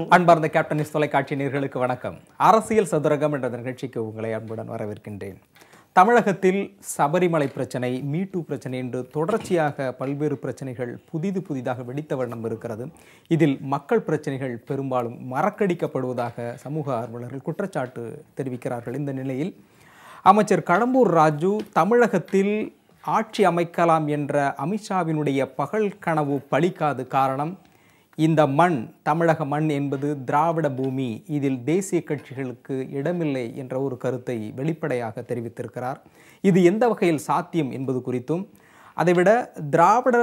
அன்பார்ந்த கேப்டனிஸ் தொலைக்காட்சி நேர்களுக்கு வணக்கம். அரசியல் சதுரகம் என்ற நிகழ்ச்சிக்கு உங்களை அன்புடன் வரவேற்கின்றேன். தமிழகத்தில் சபரிமலை பிரச்சனை மீட்டு பிரச்சனை என்று தொடர்ச்சியாக பல்வேறு பிரச்சனைகள் புதிது புதிதாக வெடித்த வண்ணம் இருக்கிறது. இதில் மக்கள் பிரச்சனைகள் பெரும்பாலும் மறக்கடிக்கப்படுவதாக சமூக ஆர்வலர்கள் குற்றச்சாட்டு தெரிவிக்கிறார்கள் இந்த நிலையில். அமைச்சர் கடம்பூர் ராஜு தமிழகத்தில் ஆட்சி அமைக்கலாம் என்ற அமித்ஷாவினுடைய பகல் கனவு பலிக்காது காரணம் இந்த மண் தமிழக மண் என்பது திராவிட பூமி. இதில் தேசிய கட்சிகளுக்கு இடமில்லை என்ற ஒரு கருத்தை வெளிப்படையாக தெரிவித்திருக்கிறார். இது எந்த வகையில் சாத்தியம் என்பது குறித்தும் அதைவிட திராவிட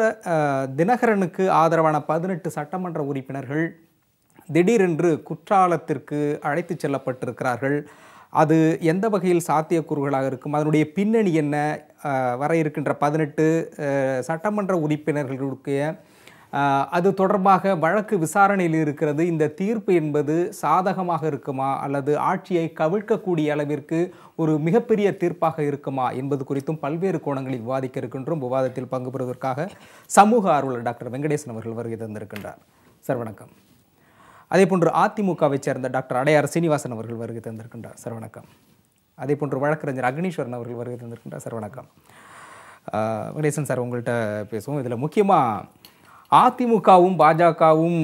தினகரனுக்கு ஆதரவான பதினெட்டு சட்டமன்ற உறுப்பினர்கள் திடீரென்று குற்றாலத்திற்கு அழைத்துச் செல்லப்பட்டிருக்கிறார்கள். அது எந்த வகையில் சாத்தியக்கூறுகளாக இருக்கும்? அதனுடைய பின்னணி என்ன? வர இருக்கின்ற பதினெட்டு சட்டமன்ற உறுப்பினர்களுடைய அது தொடர்பாக வழக்கு விசாரணையில் இருக்கிறது. இந்த தீர்ப்பு என்பது சாதகமாக இருக்குமா? அல்லது ஆட்சியை கவிழ்க்கக்கூடிய அளவிற்கு ஒரு மிகப்பெரிய தீர்ப்பாக இருக்குமா? என்பது குறித்தும் பல்வேறு கோணங்களில் விவாதிக்க இருக்கின்றோம். விவாதத்தில் பங்கு பெறுவதற்காக சமூக ஆர்வலர் டாக்டர் வெங்கடேசன் அவர்கள் வருகை தந்திருக்கின்றார். சார் வணக்கம். அதே போன்று அதிமுகவை சேர்ந்த டாக்டர் அடையார் சீனிவாசன் அவர்கள் வருகை தந்திருக்கின்றார். சார் வணக்கம். அதே போன்று வழக்கறிஞர் அக்னீஸ்வரன் அவர்கள் வருகை தந்திருக்கின்றார். சார் வணக்கம். வெங்கடேசன் சார் உங்கள்கிட்ட பேசுவோம். இதில் முக்கியமாக அதிமுகவும் பாஜகவும்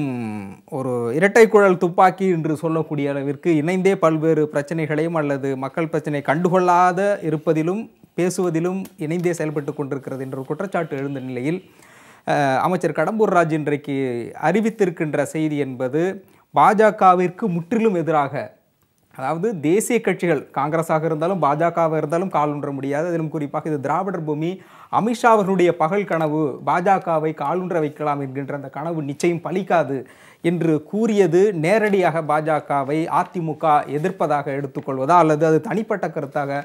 ஒரு இரட்டை குழல் துப்பாக்கி என்று சொல்லக்கூடிய அளவிற்கு இணைந்தே பல்வேறு பிரச்சனைகளையும் அல்லது மக்கள் பிரச்சனை கண்டுகொள்ளாத இருப்பதிலும் பேசுவதிலும் இணைந்தே செயல்பட்டு கொண்டிருக்கிறது என்ற ஒரு குற்றச்சாட்டு எழுந்த நிலையில் அமைச்சர் கடம்பூர் ராஜ் இன்றைக்கு அறிவித்திருக்கின்ற செய்தி என்பது பாஜகவிற்கு முற்றிலும் எதிராக அதாவது தேசிய கட்சிகள் காங்கிரஸாக இருந்தாலும் பாஜகவாக இருந்தாலும் கால் ஊன்ற முடியாது. அதிலும் குறிப்பாக இது திராவிடர் பூமி அமித்ஷா அவர்களுடைய பகல் கனவு பாஜகவை காலுன்ற வைக்கலாம் என்கின்ற அந்த கனவு நிச்சயம் பலிக்காது என்று கூறியது நேரடியாக பாஜகவை அதிமுக எதிர்ப்பதாக எடுத்துக்கொள்வதா அல்லது அது தனிப்பட்ட கருத்தாக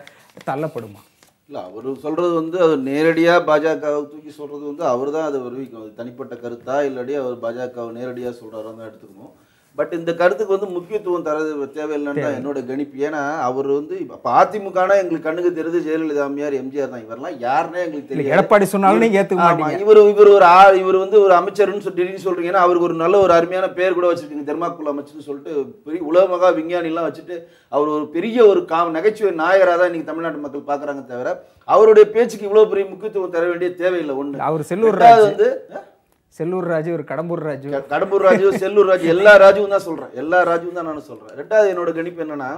தள்ளப்படுமா? இல்லை அவர் சொல்கிறது வந்து அது நேரடியாக பாஜகவை தூக்கி சொல்கிறது வந்து அவர் தான் அதை வருவிக்கும். அது தனிப்பட்ட கருத்தா இல்லாட்டி அவர் பாஜகவை நேரடியாக சொல்கிறாரோ தான் எடுத்துக்கணும். பட் இந்த கருத்துக்கு வந்து முக்கியத்துவம் தரது தேவையில்லைன்னு தான் என்னோட கணிப்பு. ஏன்னா அவர் வந்து இப்போ அதிமுகனா எங்களுக்கு கண்ணுக்கு தெரியுது ஜெயலலிதா அம்மையார் எம்ஜிஆர் தான். இவரெல்லாம் யாருன்னே எங்களுக்கு தெரியாது. எடப்பாடி சொன்னாலும் நீங்க ஏத்துக்க இவர் இவர் ஒரு ஆ இவர் வந்து ஒரு அமைச்சர்னு சொல்லி திடீர்னு சொல்றீங்கன்னா அவருக்கு ஒரு நல்ல ஒரு அருமையான பேர் கூட வச்சிருக்கீங்க. தெர்மாக்குள் அமைச்சர்னு சொல்லிட்டு பெரிய உலக மகா விஞ்ஞானிலாம் வச்சுட்டு அவர் ஒரு பெரிய ஒரு கா நகைச்சுவை நாயகராக தான் இன்னைக்கு தமிழ்நாட்டு மக்கள் பார்க்கறாங்க தவிர அவருடைய பேச்சுக்கு இவ்வளவு பெரிய முக்கியத்துவம் தர வேண்டிய தேவையில்லை. ஒண்ணு. அவர் செல்லூர் வந்து செல்லூர் ராஜு ஒரு கடம்பூர் ராஜு. கடம்பூர் ராஜு செல்லூர் ராஜு எல்லா ராஜுவும் தான் சொல்கிறேன் எல்லா ராஜுவும் தான் நான் சொல்கிறேன் ரெண்டாவது என்னோட கணிப்பு என்னென்னா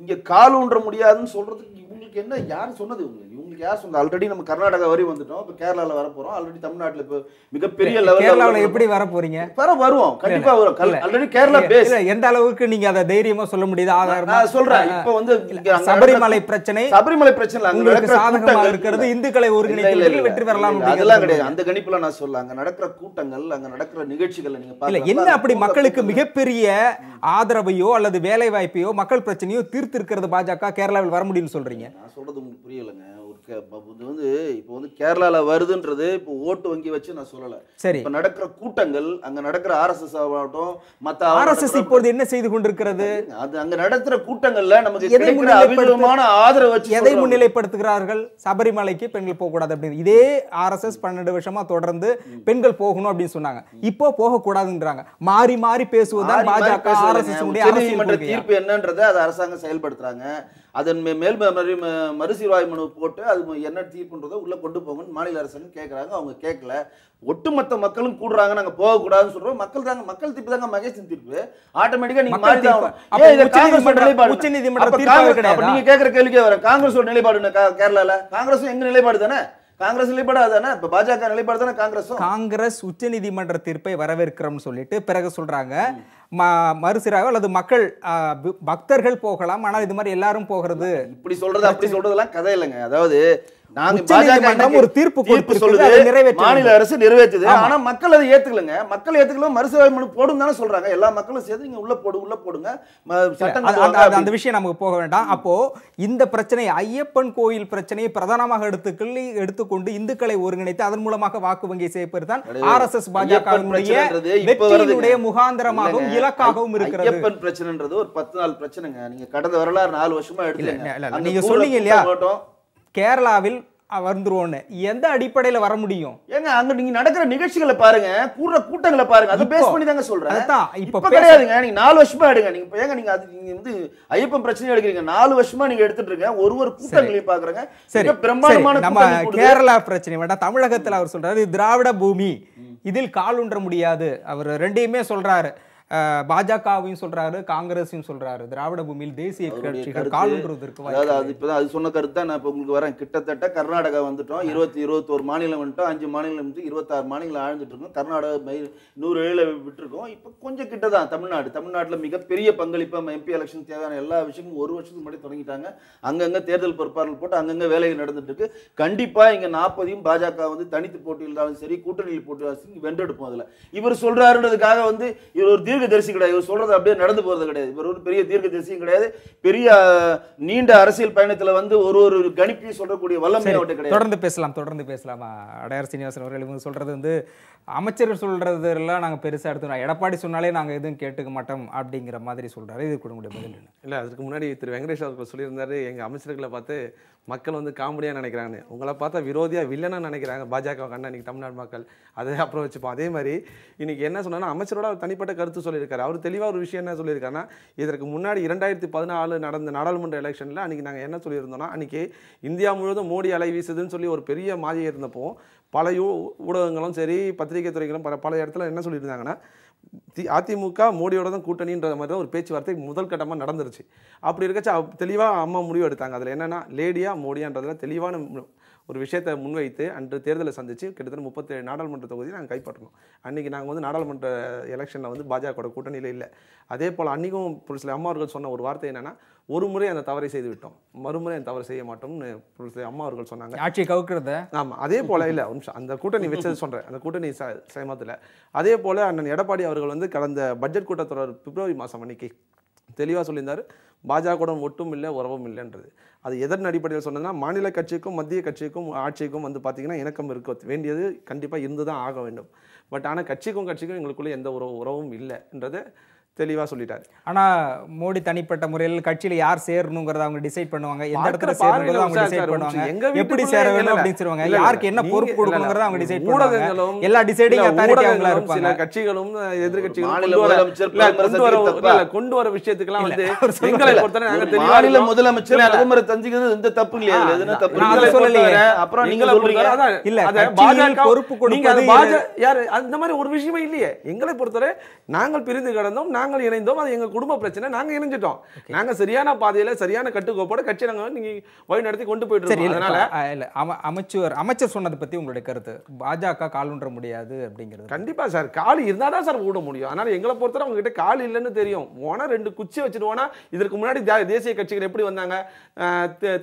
இங்கே கால் ஊன்ற முடியாதுன்னு சொல்கிறதுக்கு இவங்களுக்கு என்ன யார் சொன்னது இவங்க இவங்களுக்கு யார் சொன்னது ஆல்ரெடி நம்ம கர்நாடகா வரை வந்துட்டோம். இப்போ கேரளால வர போறோம் ஆல்ரெடி தமிழ்நாட்டுல இப்போ மிகப்பெரிய கேரளாவுல லெவலில் எப்படி வர போறீங்க வர வருவோம். கண்டிப்பா வரும். ஆல்ரெடி கேரளா பேஸ் எந்த அளவுக்கு நீங்க அதை தைரியமா சொல்ல முடியுது? ஆதாரமா? நான் சொல்றேன். இப்போ வந்து சபரிமலை பிரச்சனை. சபரிமலை பிரச்சனை அங்க சாதகமாக இருக்கிறது. இந்துக்களை ஒருங்கிணைத்து. வெற்றி பெறலாம் அதெல்லாம். கிடையாது. அந்த கணிப்புல நான் சொல்ல அங்க நடக்கிற கூட்டங்கள் அங்க நடக்கிற நிகழ்ச்சிகளை நீங்க இல்ல பார்க்கலாம். என்ன அப்படி மக்களுக்கு மிகப்பெரிய ஆதரவையோ அல்லது வேலை வாய்ப்பையோ மக்கள் பிரச்சனையோ தீர்த்து இருக்கிறது பாஜக கேரளாவில் வர முடியும்னு சொல்றீங்க? நான் சொல்றது உங்களுக்கு புரியலைங்க. இது வந்து இப்போ வந்து கேரளால வருதுன்றது இப்போ ஓட்டு வங்கி வச்சு நான் சொல்லல. சரி. இப்ப நடக்கிற கூட்டங்கள் அங்க நடக்கிற ஆர்எஸ்எஸ் ஆகட்டும் மத்த ஆர்எஸ்எஸ் இப்போது என்ன செய்து கொண்டிருக்கிறது? அது அங்க நடத்துற கூட்டங்கள்ல நமக்கு கிடைக்கிற அபிவிதமான ஆதரவு வச்சு எதை. முன்னிலைப்படுத்துகிறார்கள்? சபரிமலைக்கு பெண்கள் போகக்கூடாது அப்படின்னு. இதே ஆர்எஸ்எஸ் பன்னெண்டு வருஷமா தொடர்ந்து பெண்கள் போகணும் அப்படின்னு சொன்னாங்க. இப்போ போகக்கூடாதுன்றாங்க. மாறி மாறி பேசுவதுதான் பாஜக. ஆர்எஸ்எஸ்? தீர்ப்பு என்னன்றதை அது அரசாங்கம் செயல்படுத்துறாங்க. அதன் மேல் மறுசீர்வாய் மனு போட்டு அது என்ன தீர்ப்புன்றதை உள்ள கொண்டு போங்கன்னு மாநில அரசாங்கம் கேட்கறாங்க அவங்க கேட்கல. ஒட்டுமொத்த மக்களும் கூடுறாங்க நாங்க போகக்கூடாதுன்னு சொல்றோம். மக்கள் தாங்க மக்கள் தீர்ப்பு தாங்க மகேசன் தீர்ப்பு. ஆட்டோமேட்டிக்கா நீங்க மக்கள் மாறி தான் தீர்ப்பு. ஆகணும். அப்ப ஏன் இதை உச்சநீதிமன்ற- காங்கிரஸோட நிலைப்பாடு உச்சநீதிமன்ற அப்ப தீர்ப்பாவே காங்கிரஸ்- கிடையாதா? அப்ப நீங்க கேட்கிற கேள்விக்கே வர காங்கிரஸோட நிலைப்பாடு என்ன? கா- கேரளால? காங்கிரஸும் எங்க நிலைப்பாடு தானே? காங்கிரஸ் நிலைப்பாடு அதானே இப்ப பாஜக நிலைப்பாடு தானே காங்கிரஸும்? காங்கிரஸ் உச்சநீதிமன்ற தீர்ப்பை வரவேற்கிறோம்னு சொல்லிட்டு பிறகு சொல்றாங்க. மறுசீராக அல்லது மக்கள் பக்தர்கள் போகலாம். ஆனால் இது மாதிரி எல்லாரும் போகிறது இப்படி சொல்றது அப்படி சொல்றதெல்லாம் கதை இல்லைங்க. அதாவது ஒரு தீர்ப்பு சொல்லுது மாநில. அரசு நிறைவேற்றுது. ஆனா மக்கள் அதை ஏத்துக்கலங்க மக்கள் ஏத்துக்கலாம் மறுசுவை மனு போடும் தானே சொல்றாங்க எல்லா மக்களும் சேர்த்து நீங்க உள்ள போடு உள்ள போடுங்க அந்த-. விஷயம் நமக்கு போக வேண்டாம் அப்போ இந்த பிரச்சனை ஐயப்பன் கோயில் பிரச்சனையை பிரதானமாக எடுத்துக்கொள்ளி எடுத்துக்கொண்டு இந்துக்களை ஒருங்கிணைத்து அதன் மூலமாக வாக்கு வங்கி செய்யப்பது தான். ஆர் எஸ் எஸ் இப்ப வெற்றியினுடைய. முகாந்திரமாகவும். இலக்காகவும் இருக்கிறது ஐயப்பன் பிரச்சனைன்றது ஒரு பத்து நாள் பிரச்சனைங்க நீங்க கடந்த வரலாறு நாலு வருஷமா அங்க நீங்க சொன்னீங்க இல்லையா? கேரளாவில் வந்துருவோன்னு. எந்த அடிப்படையில வர முடியும்? ஏங்க அங்க நீங்க நடக்கிற நிகழ்ச்சிகளை பாருங்க கூடுற கூட்டங்களை பாருங்க. அதை பேஸ் பண்ணி தாங்க சொல்றேன். இப்ப கிடையாதுங்க நீங்க நாலு வருஷமா எடுங்க. நீங்க ஏங்க நீங்க அது நீங்க வந்து ஐயப்பன் பிரச்சனை எடுக்கிறீங்க. நாலு வருஷமா நீங்க எடுத்துட்டு இருக்கீங்க. ஒரு ஒரு கூட்டங்களையும் பாக்குறேங்க. சரி பிரம்மாண்டமான நம்ம. கேரளா பிரச்சனை வேண்டாம். தமிழகத்துல அவர் சொல்றாரு திராவிட பூமி. இதில் கால் ஊன்ற முடியாது. அவர் ரெண்டையுமே சொல்றாரு. பாஜகவையும் சொல்றாரு காங்கிரஸையும் சொல்றாரு. திராவிட பூமியில் தேசிய கட்சிகள் அதாவது இப்பதான் அது சொன்ன கருத்து தான். நான் இப்போ உங்களுக்கு வரேன். கிட்டத்தட்ட கர்நாடகா வந்துட்டோம். இருபத்தி இருபத்தோரு மாநிலம் வந்துட்டோம். அஞ்சு மாநிலம் வந்து இருபத்தாறு மாநிலம் ஆழ்ந்துட்டு இருக்கோம். கர்நாடகா நூறு ஏழு விட்டுருக்கோம். இப்போ கொஞ்சம் கிட்ட தான் தமிழ்நாடு. தமிழ்நாட்டில் மிகப்பெரிய பங்களிப்பு எம்பி எலெக்ஷன் தேவையான எல்லா விஷயமும் ஒரு வருஷத்துக்கு முன்னாடி தொடங்கிட்டாங்க. அங்கங்க தேர்தல் பொறுப்பாளர்கள் போட்டு அங்கங்க வேலைகள் நடந்துட்டு இருக்கு. கண்டிப்பா இங்க நாற்பதையும் பாஜக வந்து தனித்து போட்டியிட்டாலும் சரி கூட்டணியில் போட்டியிலும் சரி வென்றெடுப்போம் அதுல. இவர் சொல்றாருன்றதுக்காக வந்து இவர் ஒரு தீர்க்க தரிசி கிடையாது இவர் சொல்றது அப்படியே நடந்து போறது கிடையாது. இவர் ஒரு பெரிய தீர்க்க தரிசியும் கிடையாது. பெரிய நீண்ட அரசியல் பயணத்துல வந்து ஒரு ஒரு கணிப்பையும் சொல்லக்கூடிய வல்லமை அவர்கிட்ட கிடையாது. தொடர்ந்து பேசலாம் தொடர்ந்து பேசலாமா. அடையார் சீனிவாசன் அவர்கள் இவங்க சொல்றது வந்து அமைச்சர் சொல்றது எல்லாம் நாங்க பெருசா எடுத்துக்கிறோம் எடப்பாடி சொன்னாலே நாங்க எதுவும் கேட்டுக்க மாட்டோம் அப்படிங்கிற மாதிரி சொல்றாரு. இது கூட பதில் என்ன? இல்லை அதுக்கு முன்னாடி திரு வெங்கடேஷ் அவர்கள் சொல்லியிருந்தாரு எங்கள் அமைச்சர்களை பார்த்து மக்கள் வந்து காமெடியாக நினைக்கிறாங்க உங்களை பார்த்தா விரோதியாக வில்லனாக நினைக்கிறாங்க. பாஜக கண்டா இன்னைக்கு தமிழ்நாடு மக்கள். அதை அப்புறம் வச்சுப்போம். அதே மாதிரி இன்றைக்கி என்ன சொன்னால் அமைச்சரோட அவர் தனிப்பட்ட கருத்து சொல்லியிருக்காரு. அவர் தெளிவாக ஒரு விஷயம் என்ன சொல்லியிருக்காருன்னா இதற்கு முன்னாடி இரண்டாயிரத்தி பதினாலு நடந்த நாடாளுமன்ற எலெக்ஷனில் அன்றைக்கி நாங்கள் என்ன சொல்லியிருந்தோம்னா அன்றைக்கி இந்தியா முழுவதும் மோடி அலை வீசுதுன்னு சொல்லி ஒரு பெரிய மாயை இருந்தப்போ பல ஊடகங்களும் சரி பத்திரிகை துறைகளும் பல பல இடத்துல என்ன சொல்லியிருந்தாங்கன்னா தி அதிமுக மோடியோட தான் கூட்டணின்ற மாதிரி தான் ஒரு பேச்சுவார்த்தை முதல் கட்டமாக நடந்துருச்சு. அப்படி இருக்கச்சு தெளிவாக அம்மா முடிவு எடுத்தாங்க. அதில் என்னென்னா லேடியா மோடியான்றதுல தெளிவான ஒரு விஷயத்தை முன்வைத்து அன்று தேர்தலை சந்திச்சு கிட்டத்தட்ட முப்பத்தேழு நாடாளுமன்ற தொகுதி நாங்கள் கைப்பற்றணும் அன்னைக்கு நாங்கள் வந்து நாடாளுமன்ற எலெக்ஷனில் வந்து பாஜக கூட்டணியில் இல்லை. அதே போல் அன்றைக்கும் ஒரு சில அம்மா அவர்கள் சொன்ன ஒரு வார்த்தை என்னன்னா ஒரு முறை அந்த தவறை செய்து விட்டோம். மறுமுறை அந்த தவறு செய்ய மாட்டோம்னு ஒரு சில அம்மா அவர்கள் சொன்னாங்க. ஆட்சியை கவுக்கிறத? ஆமா. அதே போல இல்ல ஒரு நிமிஷம். அந்த கூட்டணி வச்சது சொல்றேன். அந்த கூட்டணி ச- சேமத்துல அதே போல அண்ணன் எடப்பாடி அவர்கள் வந்து கடந்த பட்ஜெட் கூட்டத்தொடர் பிப்ரவரி மாசம் அன்னைக்கு தெளிவாக சொல்லியிருந்தாரு. பாஜகவுடன் ஒட்டும் இல்லை உறவும் இல்லைன்றது. அது எதன் அடிப்படையில் சொன்னதுன்னா மாநில கட்சிக்கும் மத்திய கட்சிக்கும் ஆட்சிக்கும் வந்து பார்த்தீங்கன்னா இணக்கம் இருக்க. வேண்டியது கண்டிப்பாக இருந்து தான் ஆக வேண்டும். பட் ஆனால் கட்சிக்கும் கட்சிக்கும் எங்களுக்குள்ளே எந்த உறவு உறவும் இல்லைன்றது தெளிவாக சொல்லிட்டாரு ஆனா மோடி தனிப்பட்ட முறையில் கட்சியில யார் சேரணுங்கிறத அவங்க டிசைட் பண்ணுவாங்க எந்த இடத்துல சேரணுங்கிறத அவங்க டிசைட் பண்ணுவாங்க எங்க எப்படி சேர வேணும். அப்படின்னு சொல்லுவாங்க. யாருக்கு என்ன பொறுப்பு கொடுக்கணுங்கிறத. அவங்க டிசைட் பண்ணுவாங்க ஊடகங்களும் எல்லா டிசைடிங் ஊடகங்களும் இருப்பாங்க கட்சிகளும் எதிர்கட்சிகளும் கொண்டு வர இல்ல, வந்து எங்களை இல்ல. பொறுத்தவரை நாங்க தெளிவா மாநில. முதலமைச்சர். பிரதமரை தந்திக்கிறது எந்த தப்பு இல்லையா எதுனா தப்பு சொல்லலையே. அப்புறம் நீங்க சொல்றீங்க இல்ல, அத பாஜக பொறுப்பு பாஜ- யாரு அந்த மாதிரி ஒரு விஷயமே இல்லையே எங்களை பொறுத்தவரை நாங்கள் பிரிந்து கிடந்தோம் நாங்கள் இணைந்தோம் அது எங்க குடும்ப பிரச்சனை. நாங்க இணைஞ்சிட்டோம். நாங்க சரியான பாதையில சரியான கட்டுக்கோப்போட கட்சி நாங்க நீங்க வழி நடத்தி கொண்டு போயிட்டு இருக்கோம். அதனால இல்ல. அம- அமைச்சர் அமைச்சர் சொன்னதை பத்தி உங்களுடைய கருத்து. பாஜக கால் ஊன்ற முடியாது அப்படிங்கிறது. கண்டிப்பா சார். கால் இருந்தா தான் சார் ஓட முடியும். அதனால எங்களை பொறுத்தவரை அவங்க கிட்ட கால் இல்லைன்னு தெரியும். ஓனா ரெண்டு குச்சி வச்சுட்டு ஓனா இதற்கு முன்னாடி தேசிய கட்சிகள் எப்படி வந்தாங்க?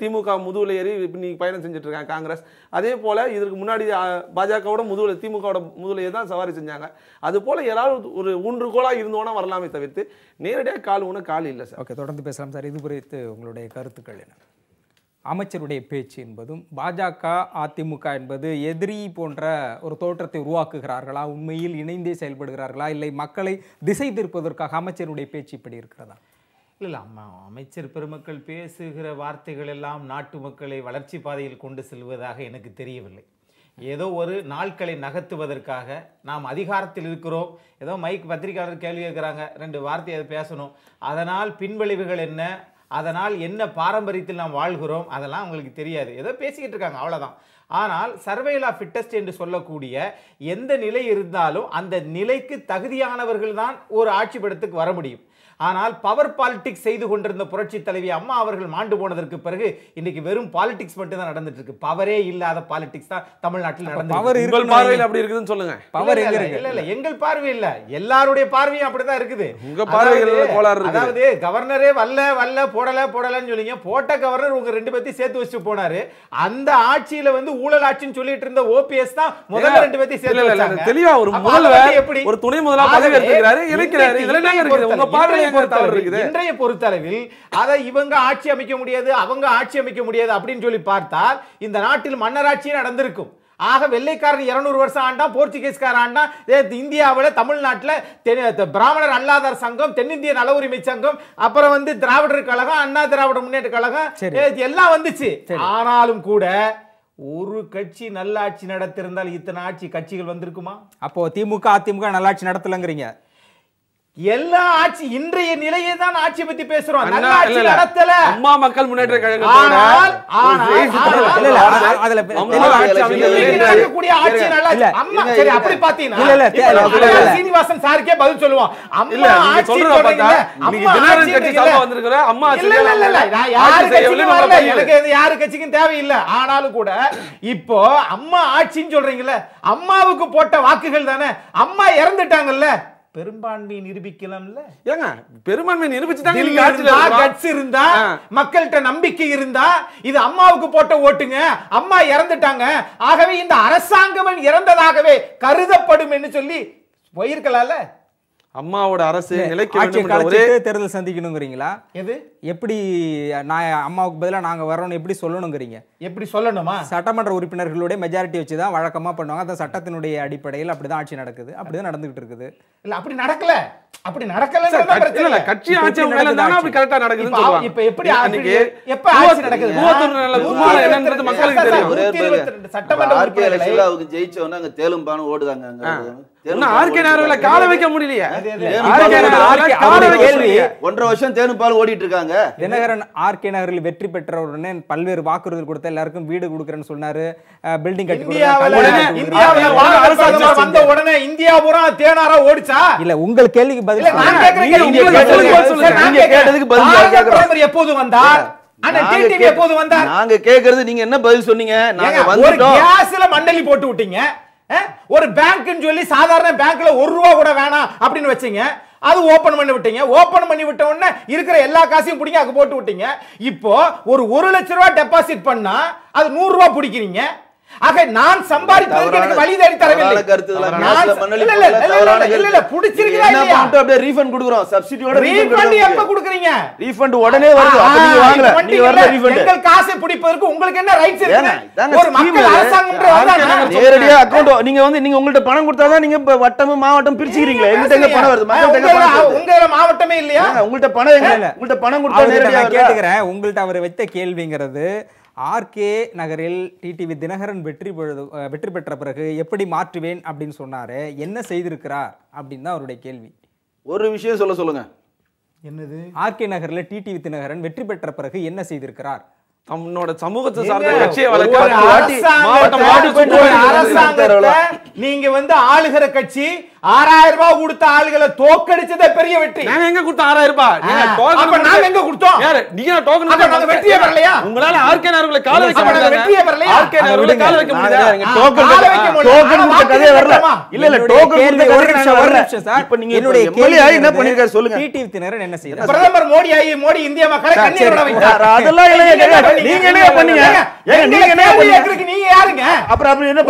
திமுக முதுகுல ஏறி நீ பயணம் செஞ்சுட்டு இருக்காங்க காங்கிரஸ். அதே போல இதற்கு முன்னாடி பாஜகவோட முதுகுல திமுகவோட முதுகுல தான் சவாரி செஞ்சாங்க. அது போல ஏதாவது ஒரு ஊன்றுகோலா இருந்தோன்னா வரலாமே தவிர்த்து நேரடியாக கால் ஊன கால் இல்லை சார். ஓகே தொடர்ந்து பேசலாம் சார். இது குறித்து உங்களுடைய கருத்துக்கள் என்ன? அமைச்சருடைய பேச்சு என்பதும் பாஜக அதிமுக என்பது எதிரி போன்ற ஒரு தோற்றத்தை உருவாக்குகிறார்களா? உண்மையில் இணைந்தே செயல்படுகிறார்களா? இல்லை மக்களை திசை திருப்பதற்காக அமைச்சருடைய பேச்சு இப்படி இருக்கிறதா? இல்லை இல்லை. அம்மா அமைச்சர் பெருமக்கள் பேசுகிற வார்த்தைகள் எல்லாம் நாட்டு மக்களை வளர்ச்சி பாதையில் கொண்டு செல்வதாக எனக்கு தெரியவில்லை. ஏதோ ஒரு நாட்களை நகர்த்துவதற்காக நாம் அதிகாரத்தில் இருக்கிறோம். ஏதோ மைக் பத்திரிகையாளர் கேள்வி கேட்குறாங்க. ரெண்டு வார்த்தை அதை பேசணும். அதனால் பின்விளைவுகள் என்ன? அதனால் என்ன பாரம்பரியத்தில் நாம் வாழ்கிறோம்? அதெல்லாம் அவங்களுக்கு தெரியாது. ஏதோ பேசிக்கிட்டு இருக்காங்க. அவ்வளோதான் ஆனால் சர்வைல் ஆஃப் ஃபிட்டஸ்ட் என்று சொல்லக்கூடிய எந்த நிலை இருந்தாலும் அந்த நிலைக்கு தகுதியானவர்கள் தான் ஒரு ஆட்சி படத்துக்கு வர முடியும். ஆனால் பவர் பாலிடிக்ஸ் செய்து கொண்டிருந்த புரட்சி தலைவி அம்மா அவர்கள் மாண்டு போனதற்கு பிறகு இன்னைக்கு வெறும் பாலிடிக்ஸ் மட்டும் தான் நடந்துட்டு இருக்கு பவரே இல்லாத பாலிடிக்ஸ் தான் தமிழ்நாட்டில் நடந்து power உங்கள் பார்வையில் அப்படி இருக்குதுன்னு சொல்லுங்க. பவர் எங்க இருக்கு? இல்ல இல்ல எங்கள் பார்வை இல்ல. எல்லாருடைய பார்வையும் அப்படிதான் இருக்குது. உங்க பார்வைகள்ல அதாவது- கோளாறு இருக்குது. அதாவது கவர்னரே வல்ல வல்ல போடல போடலன்னு சொல்லிங்க போட்ட கவர்னர் உங்க ரெண்டு பேத்தையும் சேர்த்து வச்சுட்டு போனாரு. அந்த ஆட்சியில வந்து ஊழல் ஆட்சின்னு சொல்லிட்டு இருந்த ஓபிஎஸ் தான் முதல்ல ரெண்டு பேத்தையும் இல்ல, சேர்த்து இல்ல, இல்ல, வச்சாங்க. தெளிவா ஒரு முதல்வர், எப்படி? ஒரு துணை முதல்வர் பதவி எடுத்துக்கிறாரு, இணைக்கிறாரு. இதுல என்னங்க இருக்குது? உங்க எங்க பொறுத்தளவில்? இன்றைய பொறுத்தளவில் அதை இவங்க ஆட்சி அமைக்க முடியாது அவங்க ஆட்சி அமைக்க முடியாது அப்படின்னு சொல்லி பார்த்தால் இந்த நாட்டில் மன்னராட்சியே நடந்திருக்கும். ஆக வெள்ளைக்காரன் 200 வருஷம் ஆண்டா போர்ச்சுகீஸ்கார ஆண்டா இந்தியாவில் தமிழ்நாட்டில் பிராமணர் அல்லாதார் சங்கம் தென்னிந்திய நல உரிமை சங்கம் அப்புறம் வந்து திராவிடர் கழகம் அண்ணா திராவிட முன்னேற்ற கழகம் எல்லாம் வந்துச்சு. ஆனாலும் கூட ஒரு கட்சி நல்லாட்சி நடத்திருந்தால் இத்தனை ஆட்சி கட்சிகள் வந்திருக்குமா? அப்போ திமுக அதிமுக நல்லாட்சி நடத்தலங்கிறீங்க. எல்லா ஆட்சி இன்றைய நிலையை தான் ஆட்சி பத்தி பேசுறோம். இல்ல. நடத்தல. அம்மா மக்கள் முன்னேற்ற கழகத்தோட ஆட்சி ஆட்சி நல்லா. சீனிவாசன் சாருக்கே பதில் சொல்லுவோம். அம்மா ஆட்சி அம்மா ஆட்சி ஆட்சி ஆட்சி. எனக்கு யாரு கட்சிக்கும் தேவையில்லை. ஆனாலும் கூட இப்போ அம்மா ஆட்சின்னு சொல்றீங்கல்ல அம்மாவுக்கு போட்ட வாக்குகள் தானே? அம்மா இறந்துட்டாங்கல்ல. பெரும்பான்மையை நிரூபிக்கலாம்ல? ஏங்க பெரும்பான்மை நிரூபிச்சுட்டாங்க ஆட்சியில இருந்தா. மக்கள்கிட்ட நம்பிக்கை இருந்தா இது அம்மாவுக்கு போட்ட ஓட்டுங்க அம்மா இறந்துட்டாங்க. ஆகவே இந்த அரசாங்கம் இறந்ததாகவே கருதப்படும் என்று சொல்லி போயிருக்கலாம்ல? அம்மாவோட அரசு நிலைக்க தேர்தல் சந்திக்கணுங்கிறீங்களா? எது? எப்படி நான் அம்மாவுக்கு பதிலா நாங்க வரோம்னு எப்படி சொல்லணுங்கிறீங்க? எப்படி சொல்லணுமா? சட்டமன்ற உறுப்பினர்களுடைய மெஜாரிட்டி வச்சு தான் வழக்கமா பண்ணுவாங்க. அந்த சட்டத்தினுடைய அடிப்படையில் அப்படிதான் ஆட்சி நடக்குது. அப்படிதான் நடந்துகிட்டு இருக்குது. இல்ல அப்படி நடக்கல. அப்படி நடக்கல கட்சி- ஆட்சி அப்படி கரெக்டா நடக்குதுன்னு இப்ப எப்படி அன்னைக்கு எப்ப ஆட்சி நடக்குது? என்னன்றது மக்களுக்கு தெரியும். சட்டமன்ற உறுப்பினர்களை அவங்க ஜெயிச்சவொன்னே அங்க தேலும்பான்னு ஓடுதாங்க. ஒன்றரை வருஷம் தேனும் பால் ஓடிட்டு இருக்காங்க. தினகரன் ஆர்கே நகரில் வெற்றி பெற்ற உடனே பல்வேறு வாக்குறுதி கொடுத்த எல்லாருக்கும் வீடு கொடுக்குறேன்னு சொன்னாரு. பில்டிங் கட்டி வந்த உடனே இந்தியா பூரா தேனாரா ஓடிச்சா? இல்ல உங்கள் கேள்விக்கு பதில் எப்போது வந்தார்? நாங்க கேக்குறது என்ன பதில் சொன்னீங்க? நாங்க வந்துட்டோம். கேஸ்ல மண்டலி போட்டு விட்டீங்க. ஒரு பேங்க்னு சொல்லி சாதாரண பேங்க்ல ஒரு ரூபா கூட வேணாம் அப்படின்னு வச்சீங்க. அது ஓபன் பண்ணி விட்டீங்க. ஓபன் பண்ணி விட்ட உடனே இருக்கிற எல்லா காசையும் பிடிங்க அதுக்கு போட்டு விட்டீங்க. இப்போ ஒரு ஒரு லட்ச ரூபா டெபாசிட் பண்ணா அது நூறு பிடிக்கிறீங்க. ஆக நான் சம்பாதிப்பதற்கு எனக்கு வழி தேடி தரவில்லை இல்ல, இல்ல, போடல, இல்ல, தவறான இல்ல, இல்ல, இல்ல, கருத்து. பிடிச்சிருக்கா என்ன இல்லையா? பண்ணிட்டு அப்படியே ரீஃபண்ட் கொடுக்குறோம்? சப்சிடியோட ரீஃபண்ட் எப்ப கொடுக்குறீங்க? ரீஃபண்ட் உடனே வருது. அப்ப நீங்க ஆ, வாங்கல இப்ப நீங்க வரல வந்தீங்கல்ல, ரீஃபண்ட் எங்கள் காசை பிடிப்பதற்கு உங்களுக்கு என்ன ரைட்ஸ் இருக்கு ஒரு மக்கள். அரசாங்கம்ன்ற நேரடியா அக்கௌண்ட் நீங்க வந்து நீங்க உங்கள்ட்ட பணம் கொடுத்தாதான் நீங்க இப்ப வட்டம் மாவட்டம் பிரிச்சுக்கிறீங்களா? எங்க பணம் வருது? மக்கள்கிட்ட எங்க உங்க- பணம் வருது? உங்க மாவட்டமே இல்லையா? உங்கள்ட்ட பணம் எங்க இல்ல. உங்கள்ட்ட பணம் கொடுத்தா நேரடியா? கேட்டுக்கிறேன். உங்கள்ட்ட அவர் வைத்த கேள்விங்கிறது ஆர்கே நகரில் டிடிவி தினகரன் வெற்றி பொழுது வெற்றி பெற்ற பிறகு எப்படி மாற்றுவேன் அப்படின்னு சொன்னாரு. என்ன செய்திருக்கிறார் அப்படின்னு தான் அவருடைய கேள்வி. ஒரு விஷயம் சொல்ல சொல்லுங்க. என்னது? ஆர்கே நகர்ல டிடிவி தினகரன் வெற்றி பெற்ற பிறகு என்ன செய்திருக்கிறார்? தன்னோட சமூகத்தை சார்ந்த கட்சியை வளர்க்க நீங்க வந்து ஆளுகிற கட்சி ஆறாயிரம் ரூபாய் கொடுத்த ஆளுகளை தோக்கடிச்சதே பெரிய வெற்றி நாங்க எங்க கொடுத்தோம் ஆறாயிரம் ரூபாய் நீங்க அப்ப எங்க கொடுத்தோம்? யாரு? நீங்க அப்ப நாங்க வெற்றியே பெறலையா? உங்களால ஆர்கே நகர்களை கால வைக்க முடியல வெற்றியே பெறலையா? ஆர்கே நகர்களை கால வைக்க முடியல token கால கொடுத்த- வைக்க முடியல. கதையே வரல. இல்ல இல்ல கேள்வி கொடுத்த ஒரு நிமிஷம், வரல. இப்ப நீங்க என்னுடைய இப்ப MLA ஆகி என்ன கேள்வி பண்ணிருக்காரு சொல்லுங்க டிடிவி தினகரன் என்ன செய்தார் பிரதமர் மோடி ஆகி மோடி இந்திய மக்களை கண்ணீர் விட. வைத்தார். அதெல்லாம் இல்லைங்க, நீங்க என்ன பண்ணீங்க? ஏங்க, நீங்க என்ன கேள்வி பண்ணீங்க? நீங்க யாருங்க அப்புறம் அப்படி என்ன.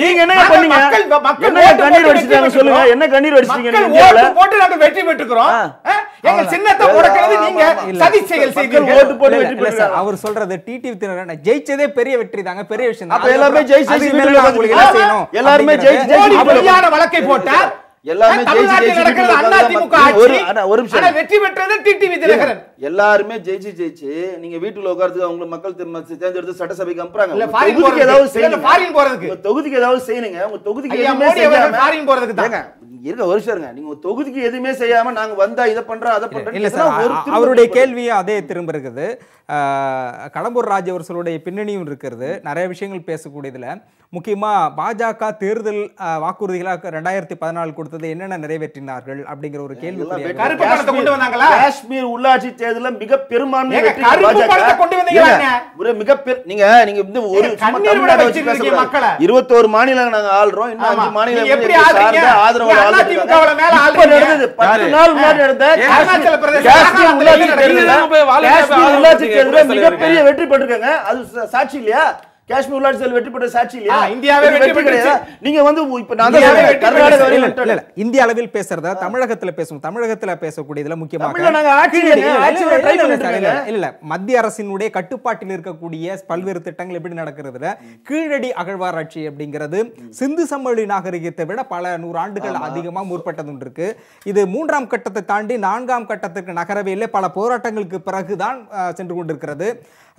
நீங்க என்ன பண்ணீங்க மக்கள் மக்கள் கண்ணீர் வடிச்சிட்டாங்க வெற்றி சொல்லுங்க. என்ன கண்ணீர் ஓட்டு போட்டு நாங்கள் வெற்றி பெற்றுக்கிறோம்? எங்க சின்னத்தை உடைக்கிறது நீங்க. சதி செயல் செய்தீர்கள் ஓட்டு போட்டு வெற்றி பெற்றாங்க அவர் சொல்றது டிடிவி தினகரன் ஜெயிச்சதே பெரிய வெற்றி தாங்க பெரிய விஷயம். அப்ப எல்லாருமே ஜெயிச்சு உங்களுக்கு என்ன செய்யணும் எல்லாருமே ஜெயிச்சு பொய்யான வழக்கை போட்டார் எல்லாருமே ஜெயிச்சு ஜெயிச்சு ஒரு- ஆட்சி அண்ணா, ஒரு நிமிஷம். வெற்றி பெற்றது டிடிவி தினகரன் எல்லாருமே ஜெயிச்சு ஜெயிச்சு நீங்க வீட்டுல உட்கார்றதுக்கு அவங்க மக்கள் தேர்ந்தெடுத்து சட்டசபைக்கு அனுப்புறாங்க. இல்ல, தொகுதிக்கு. ஏதாவது செய்யுங்க. போறதுக்கு. உங்க தொகுதிக்கு ஏதாவது செய்யுங்க. உங்க தொகுதிக்கு ஐயா, எதுவுமே மோடி அவர்கள் செய்யாம foreign போறதுக்கு ஒரு நிமிஷம் இருங்க. நீங்க உங்க தொகுதிக்கு எதுவுமே செய்யாம நாங்க வந்தா இதை பண்றோம் அதை பண்றோம் இல்ல சார் அ- அவருடைய கேள்வியும் அதே திரும்ப இருக்குது. கடம்பூர் ராஜ் அவர்களுடைய பின்னணியும் இருக்கிறது நிறைய விஷயங்கள் பேசக்கூடியதுல. முக்கியமா பாஜக தேர்தல் வாக்குறுதிகளாக ரெண்டாயிரத்தி பதினாலு கொடுத்தது என்னென்ன நிறைவேற்றினார்கள் அப்படிங்கிற ஒரு கேள்வி? காஷ்மீர் உள்ளாட்சி தேர்தல்ல மிக பெரும்பான்மை ஒரு மிக பெரு- நீங்க நீங்க வந்து ஒரு. இருபத்தோரு மாநிலம் நாங்க ஆள்றோம் இன்னும். அஞ்சு மாநிலம் ஆதரவு. நடந்தது பத்து? நாள் முன்னாடி நடந்த உள்ளாட்சி குடியரசுத் மிகப்பெரிய வெற்றி பெற்றிருக்காங்க அது சாட்சி இல்லையா காஷ்மீர் உள்ளாட்சி தேர்தல் வெற்றி பெற்ற சாட்சி இல்லையா? இந்தியாவே வெற்றி. பெற்றுச்சு. நீங்க வந்து இப்ப நான் கர்நாடக இல்ல. இந்திய அளவில் பேசுறத? தமிழகத்துல பேசும் தமிழகத்துல பேசக்கூடியதுல இல்லைங்க, இல்ல, மத்திய அரசினுடைய கட்டுப்பாட்டில் இருக்கக்கூடிய பல்வேறு திட்டங்கள் எப்படி நடக்கிறதுல? கீழடி அகழ்வாராய்ச்சி அப்படிங்கிறது சிந்து சமவெளி நாகரிகத்தை விட பல நூறு ஆண்டுகள் அதிகமா முற்பட்டது இருக்கு இது மூன்றாம் கட்டத்தை தாண்டி நான்காம் கட்டத்திற்கு நகரவே இல்லை. பல போராட்டங்களுக்கு பிறகுதான் சென்று கொண்டிருக்கிறது.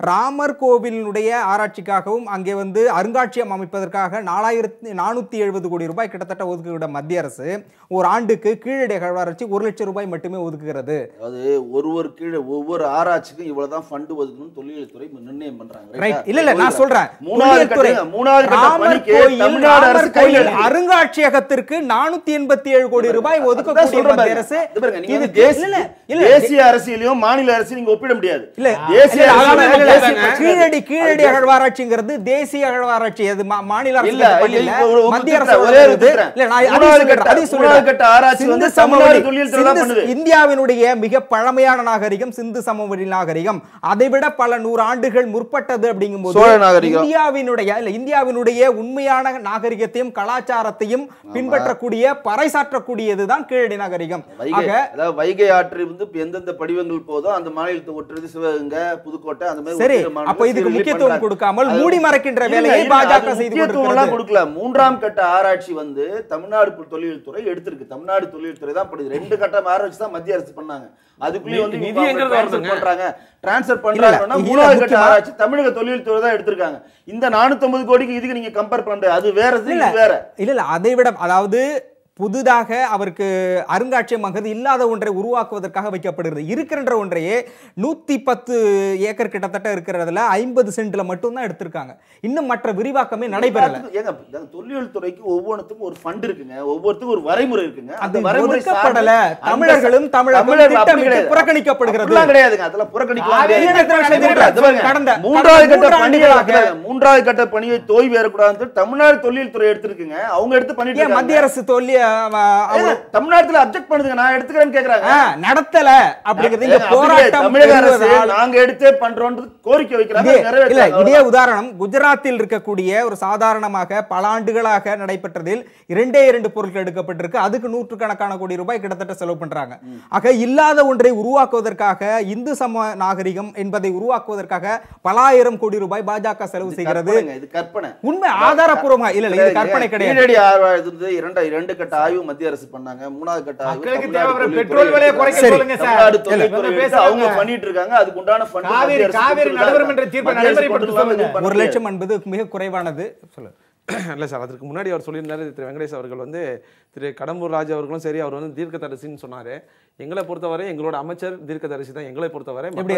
ராமர் கோவிலினுடைய ஆராய்ச்சிக்காகவோ ஒதுக்குவதற்காகவும் அங்கே வந்து அருங்காட்சியகம் அமைப்பதற்காக நாலாயிரத்தி நானூற்றி எழுபது கோடி ரூபாய் கிட்டத்தட்ட ஒதுக்குகிற மத்திய அரசு ஒரு ஆண்டுக்கு கீழடி அகழ்வாராய்ச்சி ஒரு லட்சம் ரூபாய் மட்டுமே ஒதுக்குகிறது அதாவது ஒரு ஒரு கீழே ஒவ்வொரு ஆராய்ச்சிக்கும் இவ்வளவுதான் ஃபண்ட் ஒதுக்கணும்னு தொல்லியல் துறை நிர்ணயம் பண்றாங்க? இல்ல இல்ல நான் சொல்றேன் மூணாவது மூணாவது ராமர் கோயில், அரசு. அருங்காட்சியகத்திற்கு நானூத்தி எண்பத்தி ஏழு கோடி ரூபாய் ஒதுக்கக்கூடிய மத்திய. அரசு இது தேசிய- அரசியலையும் மாநில அரசியலையும் நீங்க ஒப்பிட முடியாது இல்ல தேசிய. கீழடி கீழடி அது அகழ்வாராய்ச்சிங்கிறது தேசிய அகழ்வாராய்ச்சி அது மாநில அரசு மத்திய அரசு ஒரே வருது. இல்ல நான். இந்தியாவினுடைய மிக பழமையான நாகரிகம் சிந்து சமவெளி நாகரிகம் அதை விட பல நூறு ஆண்டுகள் முற்பட்டது அப்படிங்கும்போது சோழ நாகரிகம். இந்தியாவினுடைய இல்ல இந்தியாவினுடைய உண்மையான நாகரிகத்தையும் கலாச்சாரத்தையும் பின்பற்றக்கூடிய பறைசாற்றக்கூடியதுதான் கீழடி நாகரிகம் வைகை ஆற்று வந்து எந்தெந்த படிவங்கள் போதோ அந்த மாநிலத்தை ஒட்டுறது சிவகங்கை புதுக்கோட்டை அந்த மாதிரி சரி அப்ப இதுக்கு முக்கியத்துவம். கொடுக்காமல் அது- மூடி மறைக்கின்ற வேலையை பாஜக செய்து கொடுக்கல. மூன்றாம் கட்ட ஆராய்ச்சி வந்து தமிழ்நாடு பு- தொல்லியல் துறை எடுத்திருக்கு. தமிழ்நாடு தொல்லியல் துறை தான் பண்ணுது ரெண்டு கட்ட ஆராய்ச்சி தான் மத்திய அரசு பண்ணாங்க. அதுக்குள்ளேயே வந்து நிதி? பண்றாங்க. டிரான்ஸ்ஃபர் இல்ல, பண்றாங்கன்னா மூணாவது கட்ட ஆராய்ச்சி தமிழக தொல்லியல் துறை தான் எடுத்திருக்காங்க. இந்த 450 கோடிக்கு இதுக்கு நீங்க கம்பேர் முடியாது. அது வேற வேற. இல்ல இல்ல அதை விட அதாவது புதிதாக அவருக்கு அருங்காட்சியகமாகிறது இல்லாத ஒன்றை உருவாக்குவதற்காக வைக்கப்படுகிறது. இருக்கின்ற ஒன்றையே நூத்தி பத்து ஏக்கர் கிட்டத்தட்ட இருக்கிறதுல ஐம்பது சென்ட்ல மட்டும்தான் எடுத்திருக்காங்க. இன்னும் மற்ற விரிவாக்கமே நடைபெறல. ஏங்க தொல்லியல் துறைக்கு ஒவ்வொன்றுத்துக்கும் ஒரு ஃபண்ட் இருக்குங்க. ஒவ்வொருத்துக்கும் ஒரு வரைமுறை இருக்குங்க. அது அந்த வரைமுறை ஒதுக்கப்படல. சார்ந்து அந்த தமிழர்களும் தமிழகம் தமிழர்கள் அப்படி திட்டமிட்டு கிடையாது. புறக்கணிக்கப்படுகிறது. கிடையாதுங்க. அதெல்லாம் புறக்கணிக்கலாம் மூன்றாவது கடந்த- கட்ட ஆண்டுகளாக மூன்றாவது கட்ட பணியை தோய்வு ஏறக்கூடாது தமிழ்நாடு தொல்லியல் துறை எடுத்திருக்குங்க. அவங்க எடுத்து பண்ணிட்டு மத்திய. அரசு ஏங்க, தமிழ்நாட்டுல அப்செக்ட் பண்ணுதுங்க நான் எடுத்துக்கிறேன்னு கேக்குறாங்க நடத்தல அப்படிங்கிறது இங்க போராட்டம் தமிழக அரசு நாங்க எடுத்தே பண்றோம்ன்றது கோரிக்கை வைக்கிறாங்க இல்ல இதே உதாரணம் குஜராத்தில் இருக்கக்கூடிய ஒரு சாதாரணமாக பல ஆண்டுகளாக நடைபெற்றதில் இரண்டே இரண்டு பொருட்கள் எடுக்கப்பட்டிருக்கு அதுக்கு நூற்றுக்கணக்கான கோடி ரூபாய் கிட்டத்தட்ட செலவு பண்றாங்க ஆக இல்லாத ஒன்றை உருவாக்குவதற்காக இந்து சம நாகரிகம் என்பதை உருவாக்குவதற்காக பல ஆயிரம் கோடி ரூபாய் பாஜக செலவு செய்கிறது உண்மை ஆதாரப்பூர்வமா இல்ல இது கற்பனை கிடையாது இரண்டு கட்ட ஆய்வு மத்திய அரசு பண்ணாங்க மூணாவது கட்ட ஆய்வு பெட்ரோல் விலையை. குறைக்க. சொல்லுங்க சார். அவங்க பண்ணிட்டு இருக்காங்க அதுக்கு உண்டான ஃபண்ட் காவேரி- காவேரி நடுவர்மன்ற தீர்ப்பை நடைமுறைப்படுத்த சொல்லுங்க. ஒரு லட்சம் என்பது மிக குறைவானது சொல்லு இல்லை சார் அதுக்கு முன்னாடி அவர் சொல்லியிருந்தாரு திரு வெங்கடேஷ் அவர்கள் வந்து திரு கடம்பூர் ராஜு அவர்களும் சரி அவர் வந்து தீர்க்கதரிசின்னு சொன்னாரு எங்களை பொறுத்தவரை எங்களோட அமைச்சர் தீர்க்கதரிசி தான் எங்களை பொறுத்தவரை வந்து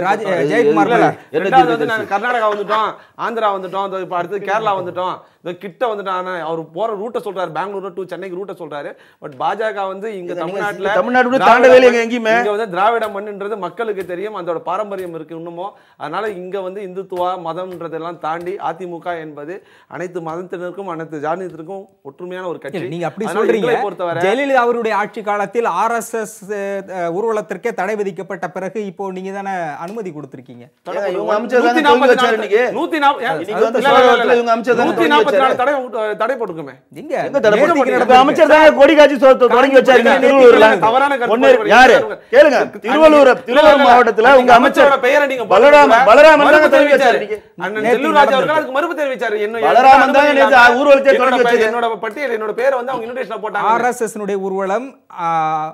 தீர்க்கதரிசி? நாங்க கர்நாடகா வந்துட்டோம் ஆந்திரா வந்துட்டோம் இப்ப அடுத்து கேரளா வந்துட்டோம் இதோ கிட்ட வந்துட்டோம். ஆனா அவர் போற ரூட்டை சொல்றாரு பெங்களூர் டு சென்னைக்கு ரூட்டை சொல்றாரு. பட் பாஜக வந்து இங்க தமிழ்நாட்டுல தமிழ்நாடு தாண்டவே எங்கேயுமே. இங்க வந்து திராவிட மண்ணுன்றது மக்களுக்கு தெரியும் அதோட பாரம்பரியம் இருக்கு இன்னமும் அதனால இங்க வந்து இந்துத்துவா மதம்ன்றதெல்லாம் தாண்டி அதிமுக என்பது அனைத்து மதத்தினருக்கும் அனைத்து ஜாதியத்திற்கும் ஒற்றுமையான ஒரு கட்சி. நீங்க அப்படி சொல்றீங்க. பொறுத்தவரை ஜெயலலிதா அவருடைய ஆட்சி காலத்தில் ஆர்எஸ்எஸ் ஊர்வலத்திற்கே தடை விதிக்கப்பட்ட பிறகு இப்போ நீங்க தானே அனுமதி கொடுத்திருக்கீங்க? நாலு நாலு திருவள்ளூர் திருவள்ளூர் மாவட்டத்துல உங்க அமைச்சர் அமைச்சரோட பெயரை நீங்க. பலராமன் தொடங்கி வச்சாரு தெரிவிச்சாரு. மறுப்பு தெரிவிச்சாரு. என்ன- பலராமன் அனுமதி ஊர்வலத்தை என்னோட தொடங்கி வச்சது. என்னோட பட்டியல் என்னோட பேரை வந்து அவங்க இன்விடேஷன்ல போட்டாங்க. ஆர்எஸ்எஸ் ஊர்வலம் ஆ,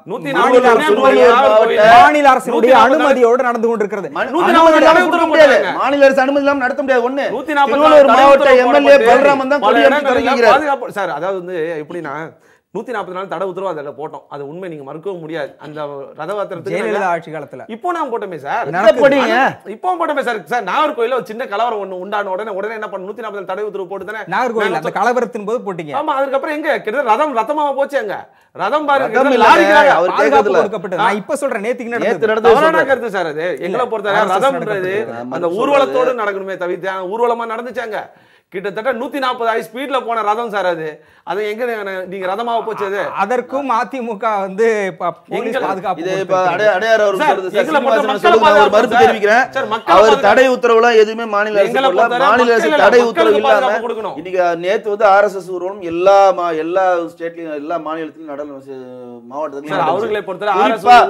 நூத்தி மாநில மாநில அரசினுடைய அனுமதியோடு நடந்து கொண்டிருக்கிறது. மாநில அரசு அனுமதி இல்லாம நடத்த முடியாது. ஒண்ணு. திருவள்ளூர் மாவட்ட எம்எல்ஏ பலராமன் தான் சார் அதாவது வந்து எப்படின்னா நூத்தி நாற்பத்தி நாலு தடை உத்தரவு அதில் போட்டோம். அது உண்மை நீங்க மறுக்கவும் முடியாது. அந்த ரதவாத்திரத்துக்கு ஆட்சி காலத்துல. இப்போ நான் போட்டோமே சார்? இப்போ போட்டோமே சார். சார் நாகர்கோயில ஒரு சின்ன கலவரம் ஒண்ணு உண்டான உடனே உடனே என்ன பண்ண நூத்தி நாற்பது தடை உத்தரவு போட்டு தானே? நாகர்கோவில் அந்த கலவரத்தின் போது போட்டீங்க. ஆமா அதுக்கப்புறம் எங்க? கிட்ட ரதம் ரதமா போச்சு அங்க. ரதம் பாருங்க நான் இப்ப சொல்றேன் நேத்துக்கு நடந்தது. கருத்து சார் அது. எங்களை பொறுத்தவரை ரதம்ன்றது அந்த. ஊர்வலத்தோடு நடக்கணுமே தவிர்த்து ஊர்வலமா நடந்துச்சாங்க கிட்டத்தட்ட நூத்தி நாற்பது ஹை ஸ்பீட்ல போன ரதம் சார் அது. அது எங்க நீங்க- நீங்க ரதமாவ போச்சு அது அதற்கும் அதிமுக வந்து மறுப்பு. தெரிவிக்கிறேன். அவர். தடை உத்தரவுலாம் எதுவுமே மாநில அரசு மாநில அரசு தடை உத்தரவு இல்லாம. இன்னைக்கு நேத்து வந்து ஆர்எஸ்எஸ் ஊர்வலம் எல்லா மா- எல்லா ஸ்டேட்லயும் எல்லா மாநிலத்திலும் நடன மாவட்டத்திலும் அவர்களை பொறுத்தவரை குறிப்பா-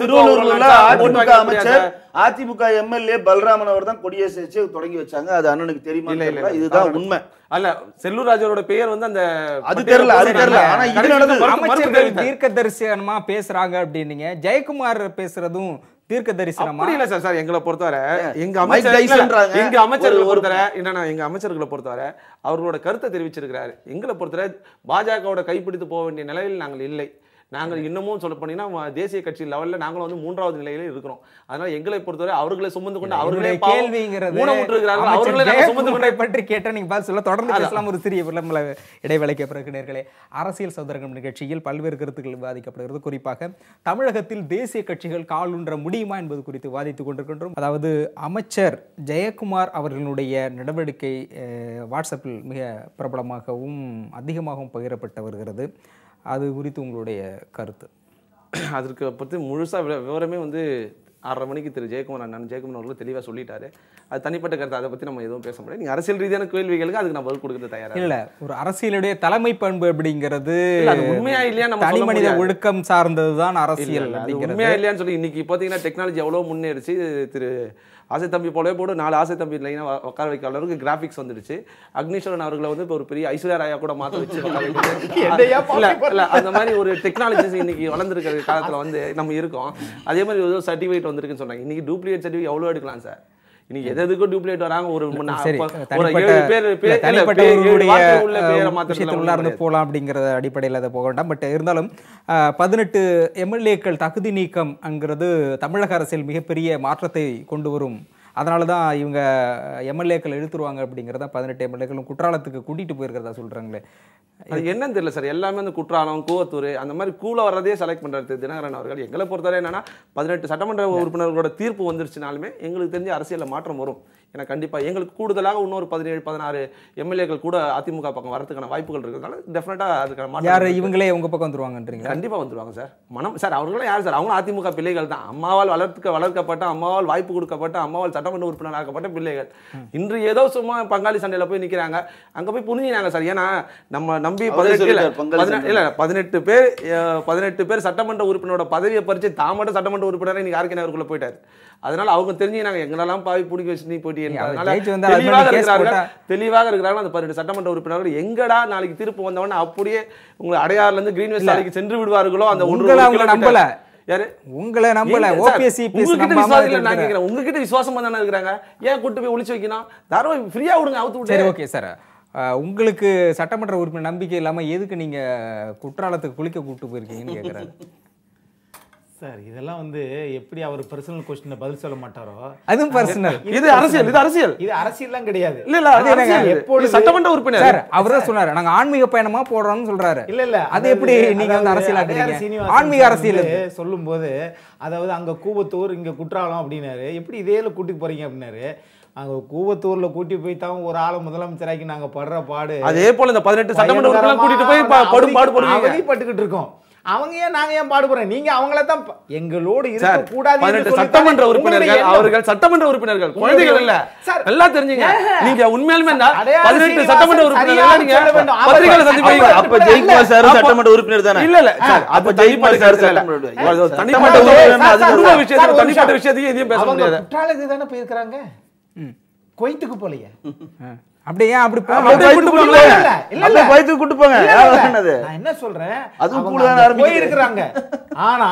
திருவள்ளூர்ல அதிமுக அமைச்சர். அதிமுக எம்எல்ஏ பல்ராமன் அவர் தான் கொடியேசி வச்சு தொடங்கி வச்சாங்க. அது அண்ணனுக்கு தெரியுமா இல்ல. இதுதான் உண்மை அல்ல செல்லூர் ராஜரோட பெயர் வந்து அந்த அது தெரியல, அது தெரியல. ஆனா இது நடந்தது. தீர்க்க தரிசனமா பேசுறாங்க அப்படின்னீங்க ஜெயக்குமார் பேசுறதும் தீர்க்க தரிசனமா இல்ல சார் சார் எங்களை பொறுத்தவரை எங்க அமைச்சர். எங்க அமைச்சர்களை பொறுத்தவரை என்னன்னா எங்க அமைச்சர்களை பொறுத்தவரை அவர்களோட கருத்தை தெரிவிச்சிருக்கிறாரு எங்களை பொறுத்தவரை பாஜகவோட கைப்பிடித்து போக வேண்டிய நிலையில் நாங்கள் இல்லை நாங்கள் இன்னமும் சொல்ல போனீங்கன்னா தேசிய கட்சி லெவல்ல நாங்களும் வந்து மூன்றாவது நிலையில இருக்கிறோம். அதனால எங்களை பொறுத்தவரை அவர்களை சுமந்து கொண்டு அவர்களே கேள்விங்கிறது அவர்களை சுமந்து கொண்டு பற்றி கேட்ட நீங்க பதில் சொல்ல தொடர்ந்து பேசலாம். ஒரு சிறிய விளம்பர இடைவேளைக்கு பிறகு நேர்களே அரசியல் சதுரங்கம் நிகழ்ச்சியில் பல்வேறு கருத்துக்கள் விவாதிக்கப்படுகிறது. குறிப்பாக தமிழகத்தில் தேசிய கட்சிகள் காலுன்ற முடியுமா என்பது குறித்து விவாதித்துக் கொண்டிருக்கின்றோம். அதாவது அமைச்சர் ஜெயக்குமார் அவர்களுடைய நடவடிக்கை வாட்ஸ்அப்பில் மிக பிரபலமாகவும் அதிகமாகவும் பகிரப்பட்டு வருகிறது. அது குறித்து உங்களுடைய கருத்து. அதற்கு பற்றி முழுசா விவ- விவரமே வந்து ஆறரை மணிக்கு திரு ஜெயக்குமார் அண்ணன் ஜெயக்குமார் அவர்கள் தெளிவா சொல்லிட்டாரு. அது தனிப்பட்ட கருத்து. அதை பத்தி நம்ம எதுவும் பேச முடியாது. நீங்க அரசியல் ரீதியான கேள்விகளுக்கு அதுக்கு நான் பதில் கொடுக்கறது தயாரா இருக்கேன். இல்ல ஒரு அரசியலுடைய தலைமை பண்பு அப்படிங்கிறது உண்மையா இல்லையா நம்ம தனி மனித. ஒழுக்கம் சார்ந்ததுதான் இல்ல, அரசியல் உண்மையா இல்லையான்னு சொல்லி இன்னைக்கு பாத்தீங்கன்னா டெக்னாலஜி எவ்வளவு முன்னேறிச்சு திரு ஆசை தம்பி போலவே போட்டு நாலு ஆசை தம்பி லைனா உட்கார வைக்க அளவுக்கு கிராபிக்ஸ் வந்துடுச்சு. அக்னீஸ்வரன் அவர்களை வந்து இப்ப ஒரு பெரிய ஐஸ்வர்யா ராயா கூட மாத்த வச்சு. இல்ல இல்ல அந்த மாதிரி ஒரு டெக்னாலஜிஸ் இன்னைக்கு வளர்ந்துருக்கிற காலத்துல வந்து நம்ம இருக்கோம். அதே மாதிரி ஏதோ சர்டிஃபிகேட் வந்திருக்குன்னு சொன்னாங்க. இன்னைக்கு டூப்ளிகேட் சர்டிஃபிகேட் எவ்வளவு எடுக்கலாம் சார் இன்னைக்கு எது எதுக்கும் டூப்ளிகேட் வராங்க ஒரு தனிப்பட்ட. போகலாம் அப்படிங்கிறத அடிப்படையில் அதை போக வேண்டாம் பட் இருந்தாலும் பதினெட்டு எம்எல்ஏக்கள் தகுதி நீக்கம்ங்கிறது தமிழக அரசியல் மிகப்பெரிய மாற்றத்தை கொண்டு வரும் அதனால தான் இவங்க எம்எல்ஏக்கள் எழுத்துருவாங்க அப்படிங்கிறத பதினெட்டு எம்எல்ஏக்களும் குற்றாலத்துக்கு கூட்டிகிட்டு போயிருக்கிறதா சொல்கிறாங்களே அது என்னன்னு தெரியல சார். எல்லாமே அந்த குற்றாலம் கூவத்தூர் அந்த மாதிரி கூல வர்றதே செலக்ட் பண்ணுறது தினகரன் அவர்கள். எங்களை பொறுத்தவரை என்னன்னா பதினெட்டு சட்டமன்ற உறுப்பினர்களோட தீர்ப்பு வந்துருச்சுனாலுமே எங்களுக்கு தெரிஞ்ச அரசியலில் மாற்றம் வரும். ஏன்னா கண்டிப்பா எங்களுக்கு கூடுதலாக இன்னொரு பதினேழு பதினாறு எம்எல்ஏக்கள் கூட அதிமுக பக்கம் வரதுக்கான வாய்ப்புகள் இருக்கிறதுனால டெஃபினட்டா அதுக்கான மாற்றம் யார். இவங்களே உங்க பக்கம் வந்துருவாங்கன்றீங்களா? கண்டிப்பா வந்துருவாங்க சார். மனம் சார் அவர்களும் யார் சார்? அவங்களும் அதிமுக பிள்ளைகள் தான். அம்மாவால் வளர்க்க வளர்க்கப்பட்ட அம்மாவால் வாய்ப்பு கொடுக்கப்பட்ட அம்மாவால் சட்டமன்ற உறுப்பினர் ஆக்கப்பட்ட பிள்ளைகள். இன்று ஏதோ சும்மா பங்காளி சண்டையில போய் நிக்கிறாங்க. அங்க போய் புரிஞ்சினாங்க சார். ஏன்னா நம்ம நம்பி பதினெட்டு இல்ல, பதினெட்டு பேர் பதினெட்டு பேர் சட்டமன்ற உறுப்பினரோட பதவியை பறிச்சு தான் மட்டும் சட்டமன்ற உறுப்பினரை இன்னைக்கு யாருக்கு அவருக்குள்ள போயிட்டாரு. அதனால அவங்க தெரிஞ்சுனாங்க எங்களெல்லாம் பாவி பிடிக்க வச்சு நீ போட்டி அது தெளிவாக இருக்கிறார்கள். தெளிவாக இருக்கிறார்கள். அந்த பதினெட்டு சட்டமன்ற உறுப்பினர்கள் எங்கடா நாளைக்கு தீர்ப்பு வந்தவொடனே அப்படியே உங்களை அடையாறுல இருந்து கிரீன்வேஸ் சாலைக்கு சென்று விடுவார்களோ அந்த ஒன்று நம்பல. உங்களை நம்பல. ஓபிஎஸ்சி உங்ககிட்ட விசுவாசம் நான் கேக்குறேன் உங்ககிட்ட விசுவாசமா தானே இருக்கிறாங்க? ஏன் கூட்டு போய் ஒளிச்சு வைக்கணும்? தாராளமா ஃப்ரீயா விடுங்க அவுத்து சரி விட்டு ஓகே சார் உங்களுக்கு சட்டமன்ற உறுப்பினர் நம்பிக்கை இல்லாம எதுக்கு நீங்க குற்றாலத்துக்கு குளிக்க கூப்பிட்டு போயிருக்கீங்கன்னு கேக்குறாரு. சார் இதெல்லாம் வந்து எப்படி அவர் பர்சனல் கொஸ்டினை பதில் சொல்ல மாட்டாரோ? அதுவும் பர்சனல் இது அரசியல் இது அரசியல். இது அரசியல்லாம் கிடையாது. இல்ல இல்ல அது இது. எப்பொழுது- சட்டமன்ற உறுப்பினர். சார் அவர் தான் சொன்னாரு நாங்க ஆன்மீக பயணமா போடுறோம்னு சொல்றாரு. இல்ல இல்ல. அது எப்படி நீங்க வந்து அரசியல் ஆக்குறீங்க? ஆன்மீக அரசியல் அது. சொல்லும் போது அதாவது அங்க கூவத்தூர் இங்க குற்றாலம் அப்படின்னாரு. எப்படி இதேல கூட்டிட்டு போறீங்க அப்படின்னாரு. அங்க கூவத்தூர்ல கூட்டி போய் தான் ஒரு ஆளை முதலமைச்சராக்கி நாங்க படுற பாடு. அதே போல இந்த பதினெட்டு சட்டமன்ற கூட்டிட்டு போய் படும் பாடு போடுவீங்க. அவதிப்பட்டுக்கிட்டு இருக்கோம். அவங்க ஏன் நாங்க ஏன் பாடுபடுறோம்? நீங்க அவங்கள தான் எங்களோடு இருக்க கூடாது சட்டமன்ற உறுப்பினர்கள். அவர்கள் சட்டமன்ற உறுப்பினர்கள் குழந்தைகள் இல்ல. நல்லா தெரிஞ்சுங்க. நீங்க உண்மையாலுமே பதினெட்டு சட்டமன்ற உறுப்பினர்கள் நீங்க? பத்திரிகையில சந்திப்பீங்க அப்ப- ஜெயக்குமார் சார்? சட்டமன்ற உறுப்பினர் தானே? இல்ல இல்ல. அப்ப ஜெயக்குமார் சார் தனிப்பட்ட உறுப்பினர் ஒரு தனிப்பட்ட. விஷயத்தையும் எதையும் பேச முடியாது. குற்றாலத்துக்கு தானே போயிருக்கிறாங்க குவைத்துக்கு போலையே. அப்படியே ஏன் அப்படி. பயத்துக்கு கூட்டு போங்க. நான் என்ன சொல்றேன்? ஆரம்பிக்குது. போயிருக்கிறாங்க. ஆனா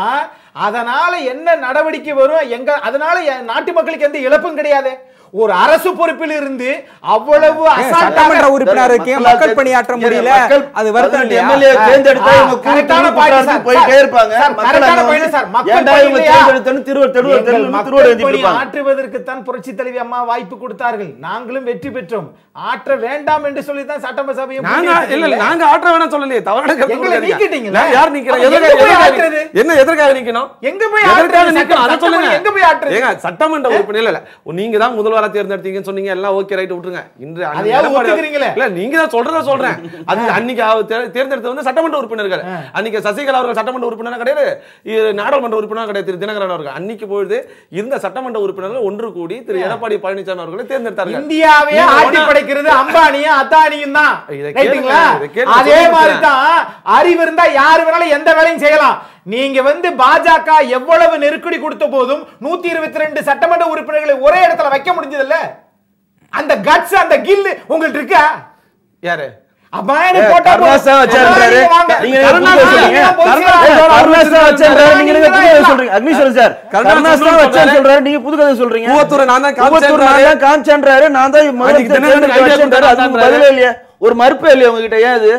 அதனால என்ன நடவடிக்கை வரும்? எங்க அதனால நாட்டு மக்களுக்கு எந்த இழப்பும் கிடையாது. ஒரு அரசு பொறுப்பில் இருந்து அவ்வளவு சட்டமன்ற உறுப்பினருக்கு மக்கள் பணியாற்ற முடியல அது வருத்தம் எம்எல்ஏ தேர்ந்தெடுத்தா இவங்க கரெக்டான சார். போயிட்டே இருப்பாங்க கரெக்டான வந்து, சார். மக்கள் ஏன்டா பணி இவங்க இல்லையா? தேர்ந்தெடுத்தேன்னு திருவ- தெருவ- எங்கள் தெருவுல மக்கள் திருவோடு எழுதிட்டு பணி இருப்பாங்க. ஆற்றுவதற்குத்தான் புரட்சி தலைவி அம்மா வாய்ப்பு கொடுத்தார்கள் நாங்களும் வெற்றி பெற்றோம் ஆற்ற வேண்டாம் என்று சொல்லி தான் சட்டமன்ற சபையை நாங்க இல்ல. நாங்க ஆற்ற வேணாம் சொல்லலையே தவறான கருத்து. நான் யார் எதற்காக ஆற்றுறது? என்ன எதற்காக நிக்கணும் எங்க போய் எதற்காக? நிக்கணும் அதை சொல்லுங்க எங்க போய் ஆற்றுறது? ஏங்க சட்டமன்ற உறுப்பினர் இல்ல இல்ல நீங்க தான் முதல்வரா தேர்ந்தெடுத்தீங்கன்னு சொன்னீங்க எல்லாம் ஓகே ரைட் விட்டுருங்க. இன்று? இல்ல நீங்க தான் சொல்றத சொல்றேன். அது அன்னைக்கு தேர்ந்தெடுத்தது வந்து சட்டமன்ற உறுப்பினர்கள். அன்னைக்கு சசிகலா அவர்கள் சட்டமன்ற உறுப்பினர் கிடையாது. நாடாளுமன்ற உறுப்பினர் கிடையாது. திரு தினகரன் அவர்கள். அன்னைக்கு பொழுது இருந்த சட்டமன்ற உறுப்பினர்கள் ஒன்று கூடி திரு எடப்பாடி பழனிசாமி அவர்களை தேர்ந்தெடுத்தார்கள். இந்தியாவே ஒண்ணா- படைக்கிறது அம்பானியும் அத்தானியும் தான். அதே மாதிரி. தான் அறிவு இருந்தா யாரு வேணாலும் எந்த வேலையும் செய்யலாம். நீங்க வந்து பாஜக எவ்வளவு நெருக்கடி கொடுத்த போதும் நூத்தி இருபத்தி ரெண்டு சட்டமன்ற உறுப்பினர்களை ஒரே இடத்துல வைக்க முடிஞ்சதில்ல. அந்த கட்ஸ் அந்த கில்லு உங்களுக்கு இருக்கா? யாரு. நீங்க புது கதை சொல்றீங்க. நான் தான். பதிலே இல்லையா. ஒரு மறுப்பே இல்லையா உங்ககிட்ட. ஏன் அது?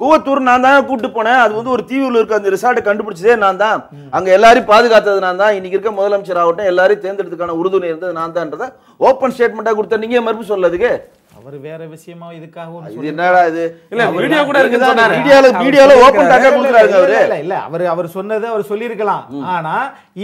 கூவத்தூர் நான் தான் கூட்டு போனேன். அது வந்து ஒரு தீவுல இருக்க அந்த ரிசார்ட்டை கண்டுபிடிச்சதே நான் தான். அங்க எல்லாரையும் பாதுகாத்தது நான் தான். இன்னைக்கு இருக்க முதலமைச்சர் ஆகட்டும் எல்லாரையும் தேர்ந்தெடுத்துக்கான உறுதுணை இருந்தது நான் தான்றத ஓப்பன் ஸ்டேட்மெண்டா கொடுத்த நீங்க மறுப்பு சொல்லதுக்கு? அவர் வேற விஷயமா இதுக்காக இது என்னடா இது? இல்ல, வீடியோ கூட சொன்னாரு. மீடியால மீடியால ஓப்பன் டாக்கா கொடுக்குறாருங்க அவரு. இல்ல, இல்ல, இல்ல. அவர் அவர் சொன்னது அவர் சொல்லியிருக்கலாம். ஆனா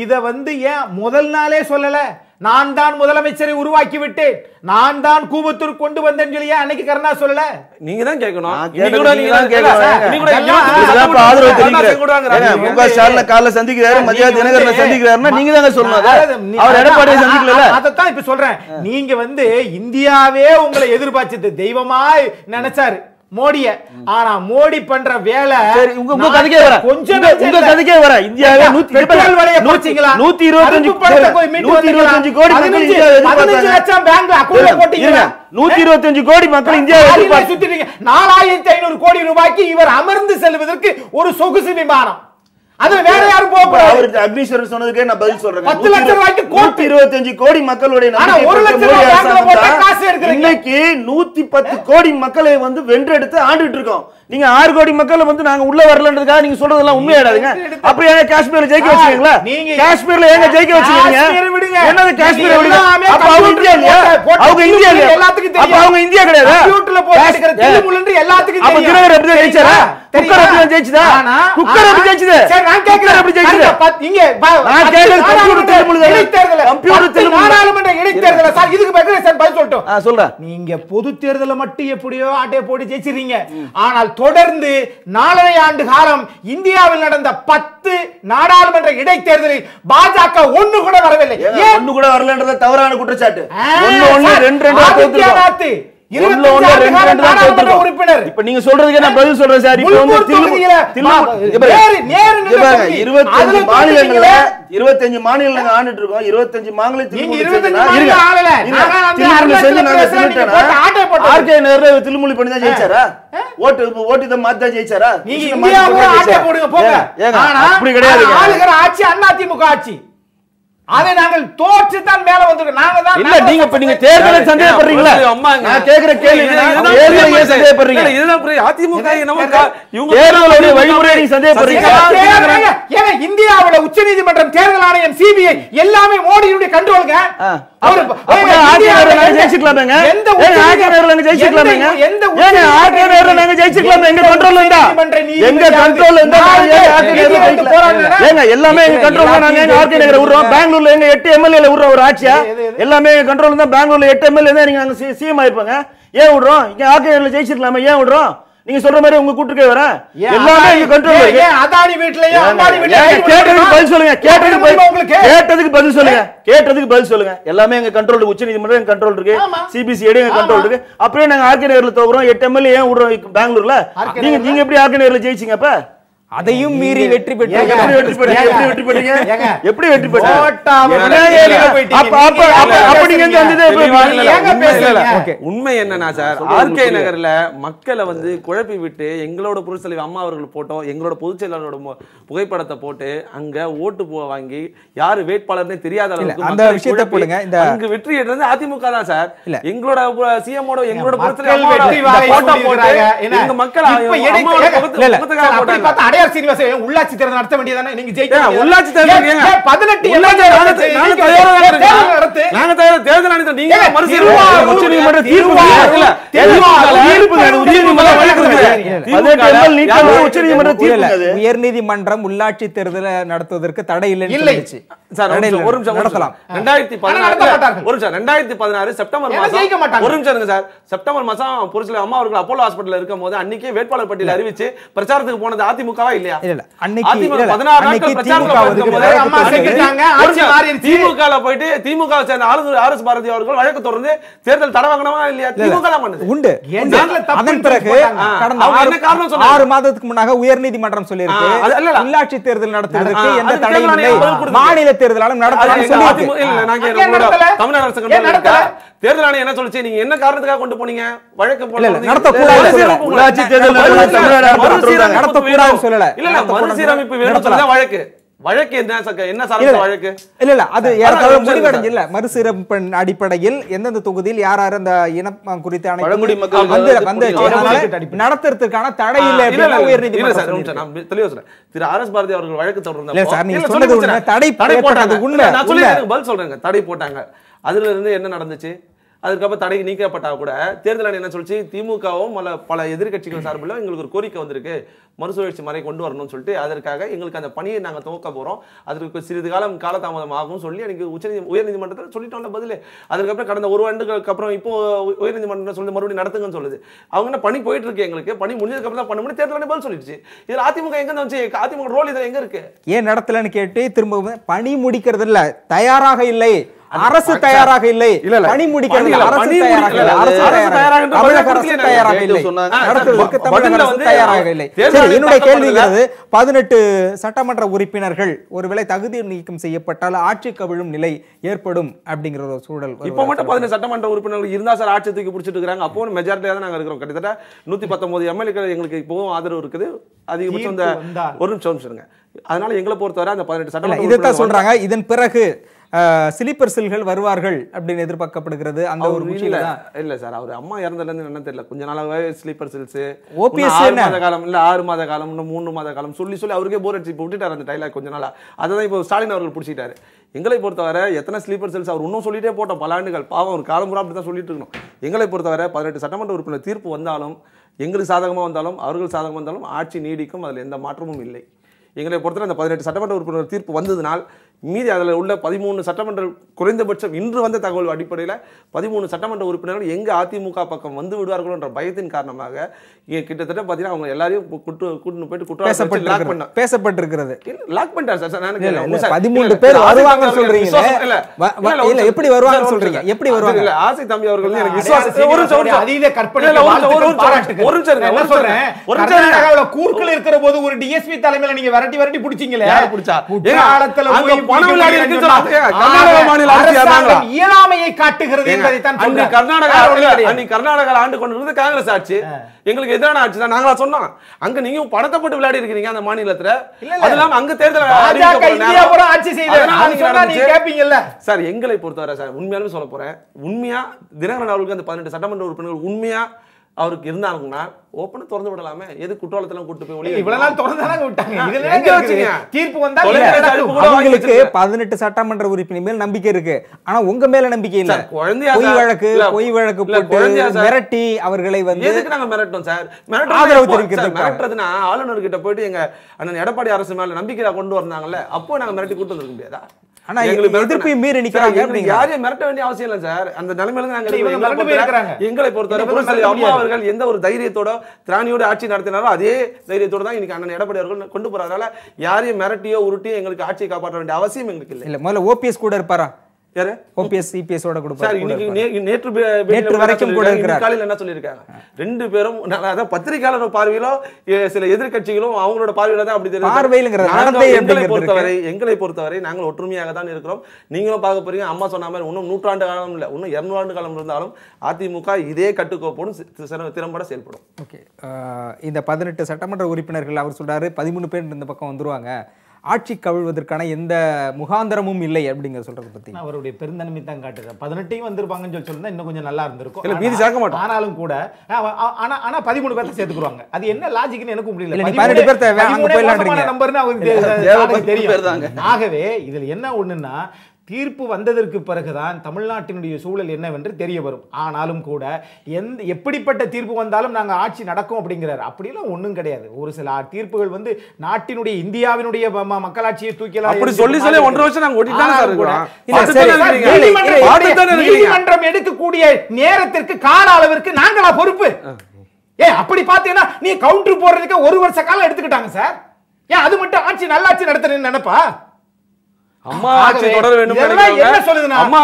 இத வந்து ஏன் முதல் நாளே சொல்லல? நான் தான் முதலமைச்சரை உருவாக்கி விட்டேன் நான் தான் கூவத்தூர் கொண்டு வந்தேன்னு சொல்லி ஏன் அன்னைக்கு கருணா சொல்லல? நீங்க தான் கேட்கணும். நான் இன்னைக்கு கேட்டது கூட நீங்க நீங்க தான் தான் கேட்கணும். கேட்கணும். இன்னைக்கு கூட இதெல்லாம் இருபத்தி இதுதான் இப்ப சட்டமன்ற ஆதரவு கருணாசன் தெரிவிக்கிறார். கொடுக்குறாங்க. ஏங்க, நீங்க மு க ஸ்டாலின் காலைல சந்திக்கிறாரு மதியம் தினகரனை சந்திக்கிறாருன்னா நீங்க தாங்க சொல்லணும். அவர் எடப்பாடியை அதான், சந்திக்கல அதைத்தான் இப்ப சொல்றேன். நீங்க வந்து இந்தியாவே உங்களை எதிர்பார்த்தது தெய்வமாய் நினைச்சாரு. மோடிய ஆனா மோடி பண்ற வேலை உங்க உங்க கதைக்கே வர கொஞ்சம் உங்க-. கதைக்கே வர இந்தியாவே நூத்தி பெட்ரோல் விலையை மீட்டு நூத்தி வந்தீங்களா? இருபத்தஞ்சு கோடி மக்கள் பதினஞ்சு எதிர்பார்த்தாங்க. லட்சம் பேங்க் போட்டீங்களா? நூத்தி இருபத்தஞ்சு கோடி மக்கள் இந்தியாவை ஆளிலே எதிர்பார்த்தாங்க. சுத்திட்டீங்க. நாலாயிரத்தி ஐநூறு கோடி ரூபாய்க்கு இவர் அமர்ந்து செல்வதற்கு ஒரு சொகுசு விமானம் அது வேற யாரும் போக கூடாது சொன்னதுக்கே நான் பதில் சொல்றேன் பத்து லட்சம் ரூபாய்க்கு. நூத்தி இருபத்தஞ்சு கோடி மக்களுடைய நம்பிக்கை ஒரு லட்சம் ரூபாய் பேங்க்ல போட்டா காசு எடுக்கிறீங்க. இன்னைக்கு நூத்தி பத்து கோடி மக்களை வந்து வென்றெடுத்து ஆண்டுட்டு இருக்கோம் நீங்க ஆறு கோடி மக்களை வந்து நாங்க உள்ள வரலன்றதுக்காக நீங்க சொல்றதெல்லாம் உண்மையாடாதுங்க அப்ப ஏங்க காஷ்மீர்ல ஜெயிக்க வச்சுக்கீங்களா காஷ்மீர்ல ஏங்க ஜெயிக்க வச்சுக்கீங்க. என்னது காஷ்மீரை விடுங்க அப்ப அவங்க இந்தியா இல்லையா அவங்க இந்தியா இல்லையா எல்லாத்துக்கும் அப்ப. அவங்க இந்தியா கிடையாது கம்ப்யூட்டர்ல போட்டு எடுக்கிற தில்லுமுல்லுன்னு எல்லாத்துக்கும் அப்ப தெரியும். தினகர் எப்படி ஜெயிச்சாரா தெரியுமா? குக்கர் எப்படி ஜெயிச்சதா ஆனா, குக்கர் எப்படி ஆனா, ஜெயிச்சது சரி, நான் குக்கர் கேட்கிறேன். எப்படி ஜெயிச்சது பாருங்க, பத்- இங்க ப- நான் பத்து கேட்கறது கம்ப்யூட்டர் நாடாளுமன்ற தில்லுமுல்லு தானே. இடைத்தேர்தல். கம்ப்யூட்டர் பத்து தில்லுமுல்லு. நாடாளுமன்ற இடைத்தேர்தல் சார் இதுக்கு பதில் சார் பதில் சொல்லட்டும் ஆ, சொல்றேன் நீங்க பொது தேர்தலை மட்டும் எப்படியோ ஆட்டையை போட்டு ஜெயிச்சிருங்க ஆனால் தொடர்ந்து நாலரை ஆண்டு காலம் இந்தியாவில் நடந்த பத்து நாடாளுமன்ற இடைத்தேர்தலில் பாஜக ஒண்ணு கூட வரவில்லை. ஒண்ணு கூட வரலன்றத தவறான குற்றச்சாட்டு. உறுப்பினர். இப்ப நீங்க சொல்றதுக்கு நான் பதில் சொல்றேன் சார்? இப்ப வந்து. இருபத்தஞ்சு தோத்துட்டீங்களே. இருபத்தஞ்சு மாநிலங்கள் ஆண்டுட்டு இருக்கோம். இருபத்தஞ்சு மாநிலத்தில் தில்லுமுல்லு பண்ணி தான் ஜெயிச்சாரா? ஓட்டு ஓட்டு இதை மாத்தி தான் ஜெயிச்சாரா? நீங்க அப்படி ஆளுகிற ஆட்சி அதிமுக ஆட்சி. அதை நாங்கள் தோற்று தான் மேல வந்திருக்கோம் நாங்க தான் இல்ல நீங்க இப்ப நீங்க தேர்தலை சந்தேகப்படுறீங்களா அம்மாங்க. நான் கேக்குற கேள்வி தேர்தலை சந்தேகப்படுறீங்க இல்ல, இதுதான் புரிய- அதிமுக என்னமோ இவங்க தேர்தலுடைய வழிமுறையை நீங்க சந்தேகப்படுறீங்க. ஏங்க, இந்தியாவுல உச்ச நீதிமன்றம் தேர்தல் ஆணையம் சிபிஐ எல்லாமே மோடியுடைய கண்ட்ரோலுங்க. அவரு- ஜெயிச்சுக்கலாமேங்க? எந்த ஜெயிச்சுக்கலாமேங்க? எந்த- நாங்க ஜெயிச்சுக்கலாமே? எங்க control ல இருந்தா? எங்க control ல இருந்தா? ஏங்க, எல்லாமே எங்க control ல நாங்க ஆர்கே நேருல விடுறோம்? பெங்களூர்ல எங்க எட்டு MLA ல விடுற ஒரு ஆட்சியா? எல்லாமே எங்க control ல இருந்தா பெங்களூர்ல எட்டு MLA தான் நீங்க அங்க சி- CM ஆயிருப்பாங்க. ஏன் விடுறோம்? இங்க ஆர்கே நேருல ஜெயிச்சிருக்கலாமே, ஏன் விடுறோம்? நீங்க சொல்ற மாதிரி உங்க கூட்டுக்கே ஏன் எல்லாமே அதானி- எங்க control ல ஏன், இருக்கு. அதானி வீட்லயும் ஏங்க, அம்பானி ஏங்க, வீட்லயும் கேட்டதுக்கு பதில் சொல்லுங்க. கேட்டதுக்கு பதில் உங்களுக்கு? கேட்டதுக்கு பதில் சொல்லுங்க. கேட்டதுக்கு பதில் சொல்லுங்க. எல்லாமே எங்க கண்ட்ரோல் உச்ச நீதிமன்றம் எங்க கண்ட்ரோல் இருக்கு. ஆமா. சிபிசி எங்க கண்ட்ரோல் இருக்கு. அப்படியே நாங்க ஆர்கே நகர்ல தோக்குறோம். எட்டு எம்எல்ஏ ஏன் விடுறோம்? பெங்களூர்ல. நீங்க நீங்க எப்படி ஆர்கே நகர்ல ஜெயிச்சீங்க அப்ப? அதையும் மீறி வெற்றி பெற்றீங்க எப்படி வெற்றி. எப்படி வெற்றி உண்மை என்னன்னா சார் ஆர்கே. நகர்ல மக்களை வந்து குழப்பி விட்டு எங்களோட புரட்சித்தலைவர் அம்மா அவர்கள் போட்டோம் எங்களோட பொதுச் செயலாளரோட புகைப்படத்தை போட்டு அங்க ஓட்டு போ வாங்கி யாரு வேட்பாளர்னே தெரியாத அளவுக்கு அந்த விஷயத்தை போடுங்க. இந்த- அங்கு வெற்றி எடுத்தது அதிமுக தான் சார். எங்களோட சிஎமோட எங்களோட மக்கள் புரட்சித்தலைவர் அம்மாவோட வெற்றி வாகை போட்டோ போட்டு சூடியிருக்கிறாங்க. என்ன? எங்க மக்கள் அடையார் சீனிவாசன் உள்ளாட்சி தேர்தல் நடத்த வேண்டியதானே நீங்க ஜெயிக்க ஏன், வேண்டியதானே? உள்ளாட்சி தேர்தல் பதினெட்டு நாங்க? தயாரா. நடத்து. நாங்க தீர்ப்பு உள்ளாட்சி நடத்துவதற்கு தடை இல்லை. சார் ஒரு நிமிஷம், நடத்தலாம். ரெண்டாயிரத்தி பதினாறு நடத்த மாட்டார்கள். ஒரு நிமிஷம் ரெண்டாயிரத்தி பதினாறு செப்டம்பர் மாசம். ஒரு நிமிஷம் இருங்க சார் செப்டம்பர் மாசம் புரட்சில அம்மா அவர்கள் அப்போலோ ஹாஸ்பிட்டல் இருக்கும் போது அன்னைக்கே வேட்பாளர் பட்டியல் அறிவிச்சு பிரச்சாரத்துக்கு போனது அதிமுகவா இல்லையா? இல்ல. அன்னைக்கு- திமுக போயிட்டு திமுக சேர்ந்த ஆளுநர் ஆர் எஸ் பாரதி அவர்கள் அவர்கள் வழக்கு தொடர்ந்து தேர்தல் தடை வாங்கினவா இல்லையா? திமுக தான் பண்ணுது. உண்டு ஏன் உண்டு. நாட்டுல தப்புன்னு அதன் பிறகு போட்டாங்க. கடந்த அவங்க ஆறு என்ன காரணம் சொன்னாங்க? ஆறு மாதத்துக்கு முன்னாக உயர்நீதிமன்றம் சொல்லியிருக்கு. ஆ, அது- இல்ல, இல்ல. உள்ளாட்சி தேர்தல் நடத்துவதற்கு எந்த தடையும் இல்லை. மாநில தேர்தலாலும் நடத்தலாம்? தேர்தல் ஆணையம் என்ன சொல்லுச்சு? நீங்க என்ன காரணத்துக்காக கொண்டு போனீங்க? வழக்கு. நடத்தக்கூடாது சொல்லல. உள்ளாட்சி தேர்தல் மறுசீரமைப்பு தமிழ்நாடு மறுசீரமைப்பு வேணும். சொல்லல. இல்ல, மறுசீரமைப்பு. சொன்னா வழக்கு வழக்கு என்ன சக்க- என்ன சார்ந்த. வழக்கு இல்ல இல்ல அது ஏற்கனவே முடிவடைஞ்சு இல்ல மறுசீரமைப்பின் அடிப்படையில் எந்தெந்த தொகுதியில் யார் யார் அந்த இனம் குறித்த நடத்துறதுக்கான தடை இல்லை உயர் நீதிமன்றம் நான் தெளிவா சொல்றேன். திரு ஆர் எஸ் பாரதி அவர்கள் வழக்கு சார், நீங்க சொன்னது உண்மை. முடிச்சிடுறேன். தடை தடை போட்டாங்க. உண்மை, நான் சொல்லி உண்மை. எனக்கு பதில் சொல்றேங்க தடை போட்டாங்க அதுல இருந்து என்ன நடந்துச்சு அதுக்கப்புறம் தடை நீக்கப்பட்டால் கூட தேர்தல் ஆணையம் என்ன சொல்லிச்சு? திமுகவும் பல பல எதிர்க்கட்சிகள் சார்பில் எங்களுக்கு ஒரு கோரிக்கை வந்திருக்கு. மறுசுழற்சி முறை கொண்டு வரணும்னு சொல்லிட்டு அதற்காக எங்களுக்கு அந்த பணியை நாங்கள் துவக்க போகிறோம் அதற்கு சிறிது காலம் காலதாமதம் ஆகும் சொல்லி எனக்கு உச்சநீதி உயர்நீதிமன்றத்தில் சொல்லிட்டோம்ல பதில். அதுக்கப்புறம் கடந்த ஒரு ஆண்டுகளுக்கு அப்புறம் இப்போ உயர்நீதிமன்றம் சொல்லி மறுபடியும் நடத்துங்கன்னு சொல்லுது. அவங்க என்ன பணி போயிட்டு இருக்கு எங்களுக்கு? பணி முடிஞ்சதுக்கப்புறம் தான் பண்ண முடியும். தேர்தல் ஆணையம் பதில் சொல்லிடுச்சு. இதில் அதிமுக எங்கே வந்து அதிமுக ரோல் இதில் எங்கே இருக்கு? ஏன் நடத்தலன்னு கேட்டு திரும்ப பணி முடிக்கிறது இல்லை தயாராக இல்லை. அரசு தயாராக இல்லை. பணி முடிக்கிறது அரசு தயாராக. இல்லை. தயாராக இல்லை. என்னுடைய கேள்விங்கிறது பதினெட்டு சட்டமன்ற உறுப்பினர்கள் ஒருவேளை தகுதி நீக்கம் செய்யப்பட்டால் ஆட்சி கவிழும் நிலை ஏற்படும் அப்படிங்கிற ஒரு சூழல் இப்போ மட்டும் பதினஞ்சு சட்டமன்ற உறுப்பினர்கள் இருந்தா சார் ஆட்சி தூக்கி பிடிச்சிட்டு இருக்காங்க அப்போ மெஜாரிட்டியா தான் நாங்க இருக்கிறோம். கிட்டத்தட்ட நூத்தி பத்தொன்பது எம்எல்ஏக்கள் எங்களுக்கு இப்போவும் ஆதரவு இருக்குது. அதிகபட்சம் இந்த. ஒரு நிமிஷம் இருங்க. அதனால எங்களை பொறுத்தவரை அந்த பதினெட்டு சட்டமன்ற இதைத்தான் சொல்றாங்க. இதன் பிறகு ஸ்லீப்பர் செல்கள் வருவார்கள் அப்படின்னு எதிர்பார்க்கப்படுகிறது. அந்த ஒரு குஷியில இல்ல சார் அவர் அம்மா இறந்ததுல இருந்து என்ன தெரியல. கொஞ்ச நாளாவே ஸ்லீப்பர் செல்ஸ் ஆறு என்ன? மாத காலம் இல்ல ஆறு மாத காலம் இன்னும் மூணு மாத காலம் சொல்லி சொல்லி அவருக்கே போர் அடிச்சு இப்போ விட்டுட்டாரு அந்த டைலாக் கொஞ்ச நாளா. அதை தான் இப்போ ஸ்டாலின் அவர்கள் பிடிச்சிட்டாரு. எங்களை பொறுத்தவரை எத்தனை ஸ்லீப்பர் செல்ஸ் அவர் இன்னும் சொல்லிட்டே போட்டோம். பல ஆண்டுகள். பாவம் ஒரு காலம் பூரா அப்படி தான் சொல்லிட்டு இருக்கணும். எங்களை பொறுத்தவரை பதினெட்டு சட்டமன்ற உறுப்பினர் தீர்ப்பு வந்தாலும் எங்களுக்கு சாதகமாக வந்தாலும் அவர்கள் சாதகமாக வந்தாலும் ஆட்சி நீடிக்கும். அதில் எந்த மாற்றமும் இல்லை. எங்களை பொறுத்தவரை அந்த பதினெட்டு சட்டமன்ற உறுப்பினர் தீர்ப்பு வந்ததினால் மீதி அதில் உள்ள பதிமூணு சட்டமன்ற குறைந்தபட்சம் இன்று வந்த தகவல் அடிப்படையில் பதிமூணு சட்டமன்ற உறுப்பினர்கள் எங்க அதிமுக பக்கம் வந்து விடுவார்களோ என்ற பயத்தின் காரணமாக கிட்டத்தட்ட பார்த்தீங்கன்னா அவங்க எல்லாரையும் கூட்டு கூட்டு போயிட்டு குற்றம் லாக் பண்ண பேசப்பட்டிருக்கிறது லாக் பண்ணிட்டார் சார் நான் பதிமூணு பேர் சொல்றீங்களே. விசுவாசம் இல்ல. எப்படி ஒரு சொல்றீங்க? எப்படி வருவாங்க? இல்ல, ஆசை தம்பி அவர்கள் எனக்கு விசுவாசம் ஒரு நிமிஷம். அதீத இல்ல, ஒரு நிமிஷம், ஒரு சொல்றேன். ஒரு நிமிஷம் கூர்க்குல இருக்கிற போது ஒரு டிஎஸ்பி தலைமையில நீங்க விரட்டி விரட்டி பிடிச்சீங்களே யார் பிடிச்சா? குற்றாலத்துல இயலாமையை காட்டுகிறது. கர்நாடகா ஆண்டு காங்கிரஸ் ஆட்சி. எங்களுக்கு எதிரான ஆட்சி தான் நாங்களா சொன்னோம். அங்க நீங்க பணத்தை போட்டு விளையாடி இருக்கீங்க அந்த மாநிலத்துல. அது இல்லாம அங்க தேர்தல் ஆட்சி. கேப்பீங்கல்ல? சார் எங்களை பொறுத்தவரை சார் உண்மையாலுமே சொல்ல போறேன். உண்மையா தினகரன் அவர்களுக்கு அந்த பதினெட்டு சட்டமன்ற உறுப்பினர்கள் உண்மையா அவருக்கு இருந்தாங்கன்னா ஓப்பனா திறந்து விடலாமே எது குற்றாலத்தெல்லாம் கூட்டு போய் ஒளிய இவ்வளவு நாள் திறந்தாங்க விட்டாங்க இதுல எங்க எங்க வச்சீங்க? இருக்குது? தீர்ப்பு வந்தா அவங்களுக்கு. பதினெட்டு சட்டமன்ற உறுப்பினர் மேல் நம்பிக்கை இருக்கு ஆனா உங்க மேல நம்பிக்கை இல்ல சார், குழந்தையா பொய்? வழக்கு பொய் வழக்கு போட்டு? மிரட்டி அவர்களை வந்து எதுக்கு நாங்க மிரட்டோம் சார் ஆதரவு மிரட்டுறது தெரிவிக்கிறதுக்காக. மிரட்டுறதுன்னா ஆளுநர் கிட்ட போயிட்டு எங்க அண்ணன் எடப்பாடி அரசு மேல நம்பிக்கை கொண்டு வந்தாங்கல்ல அப்போ நாங்க மிரட்டி கூட்டு வந்திருக்க முடியாதா ஆனா எங்களுக்கு எதிர்ப்பையும் மீறி நிக்கிறாங்க. யாரையும் மிரட்ட வேண்டிய அவசியம் இல்லை சார் அந்த நிலைமையில நாங்க. எங்களை பொறுத்தவரை- அம்மா. அவர்கள் எந்த ஒரு தைரியத்தோட திராணியோட ஆட்சி நடத்தினாரோ அதே தைரியத்தோட தான் இன்னைக்கு அண்ணன் எடப்பாடி அவர்கள் கொண்டு போறதால யாரையும் மிரட்டியோ உருட்டியோ எங்களுக்கு ஆட்சியை காப்பாற்ற வேண்டிய அவசியம் எங்களுக்கு இல்லை இல்ல முதல்ல ஓபிஎஸ் கூட இருப்பாரா யாரு? ஓபிஎஸ் சிபிஎஸ் ஓட சார் கொடுப்பாரு நேற்று நேற்று வரைக்கும் கூட காலையில என்ன சொல்லியிருக்காங்க ரெண்டு பேரும் அதான் பத்திரிகையாளர் பார்வையிலோ சில எதிர்க்கட்சிகளும் அவங்களோட பார்வையில தான் அப்படி தெரியுது. பார்வையிலுங்கிறது எங்களை பொறுத்தவரை எங்களை பொறுத்தவரை நாங்கள் ஒற்றுமையாக தான் இருக்கிறோம். நீங்களும் பார்க்க போறீங்க. அம்மா சொன்ன மாதிரி இன்னும் நூற்றாண்டு காலம் இல்லை இன்னும் இருநூறு ஆண்டு காலம் இருந்தாலும் அதிமுக இதே கட்டுக்கோப்போடும் திறம்பட செயல்படும். ஓகே. இந்த பதினெட்டு சட்டமன்ற உறுப்பினர்கள் அவர் சொல்றாரு பதிமூணு பேர் இந்த பக்கம் வந்துருவாங்க. ஆட்சி கவிழ்வதற்கான எந்த முகாந்திரமும் இல்லை அப்படிங்கிற சொல்றதை பத்தி. அவருடைய பெருந்தன்மை தான் காட்டுது பதினெட்டையும் வந்திருப்பாங்கன்னு சொல்லி சொல்லிருந்தா இன்னும் கொஞ்சம் நல்லா இருந்திருக்கும். இல்ல, மீதி சேர்க்க மாட்டோம். ஆனாலும் கூட ஆனா ஆனா பதிமூணு பேர்த்த சேர்த்துக்குருவாங்க. அது என்ன லாஜிக்னு எனக்கு புரியல. இல்ல, நீ பதிமூணு- பதினெட்டு பேர் தேவை, அங்க பதிமூணே போயிடலான்றீங்க. மோசமான நம்பர்னு தேவை தெரியும். ஆகவே இதுல என்ன ஒண்ணுன்னா தீர்ப்பு வந்ததற்கு பிறகுதான் தமிழ்நாட்டினுடைய சூழல் என்னவென்று தெரிய வரும் ஆனாலும் கூட எந்த எப்படிப்பட்ட தீர்ப்பு வந்தாலும் நாங்க ஆட்சி நடக்கும் அப்படிங்கிறார். அப்படிலாம் ஒண்ணும் கிடையாது. ஒரு சில தீர்ப்புகள் வந்து நாட்டினுடைய இந்தியாவினுடைய மக்களாட்சியை தூக்கலாம் அப்படி சொல்லி சொல்லி ஒன்றரை வருஷம் நாங்க ஓட்டிட்டு தானே சார் ஆனாலும் கூட- இருக்கிறோம். இல்ல, பார்த்துட்டு சரி, தானே சார், இருக்கிறீங்க. நீதிமன்றம் எடுக்கக்கூடிய நேரத்திற்கு கால அளவிற்கு நாங்களா பொறுப்பு. ஏன் அப்படி பாத்தீங்கன்னா நீ கவுண்டர் போடுறதுக்கு ஒரு வருஷ காலம் எடுத்துக்கிட்டாங்க சார். ஏன் அது மட்டும் ஆட்சி நல்லாட்சி நடத்துறேன்னு நினைப்பா? அம்மா ஆட்சி தொடர வேண்டும் என்ன சொல்லுதுன்னா, அம்மா.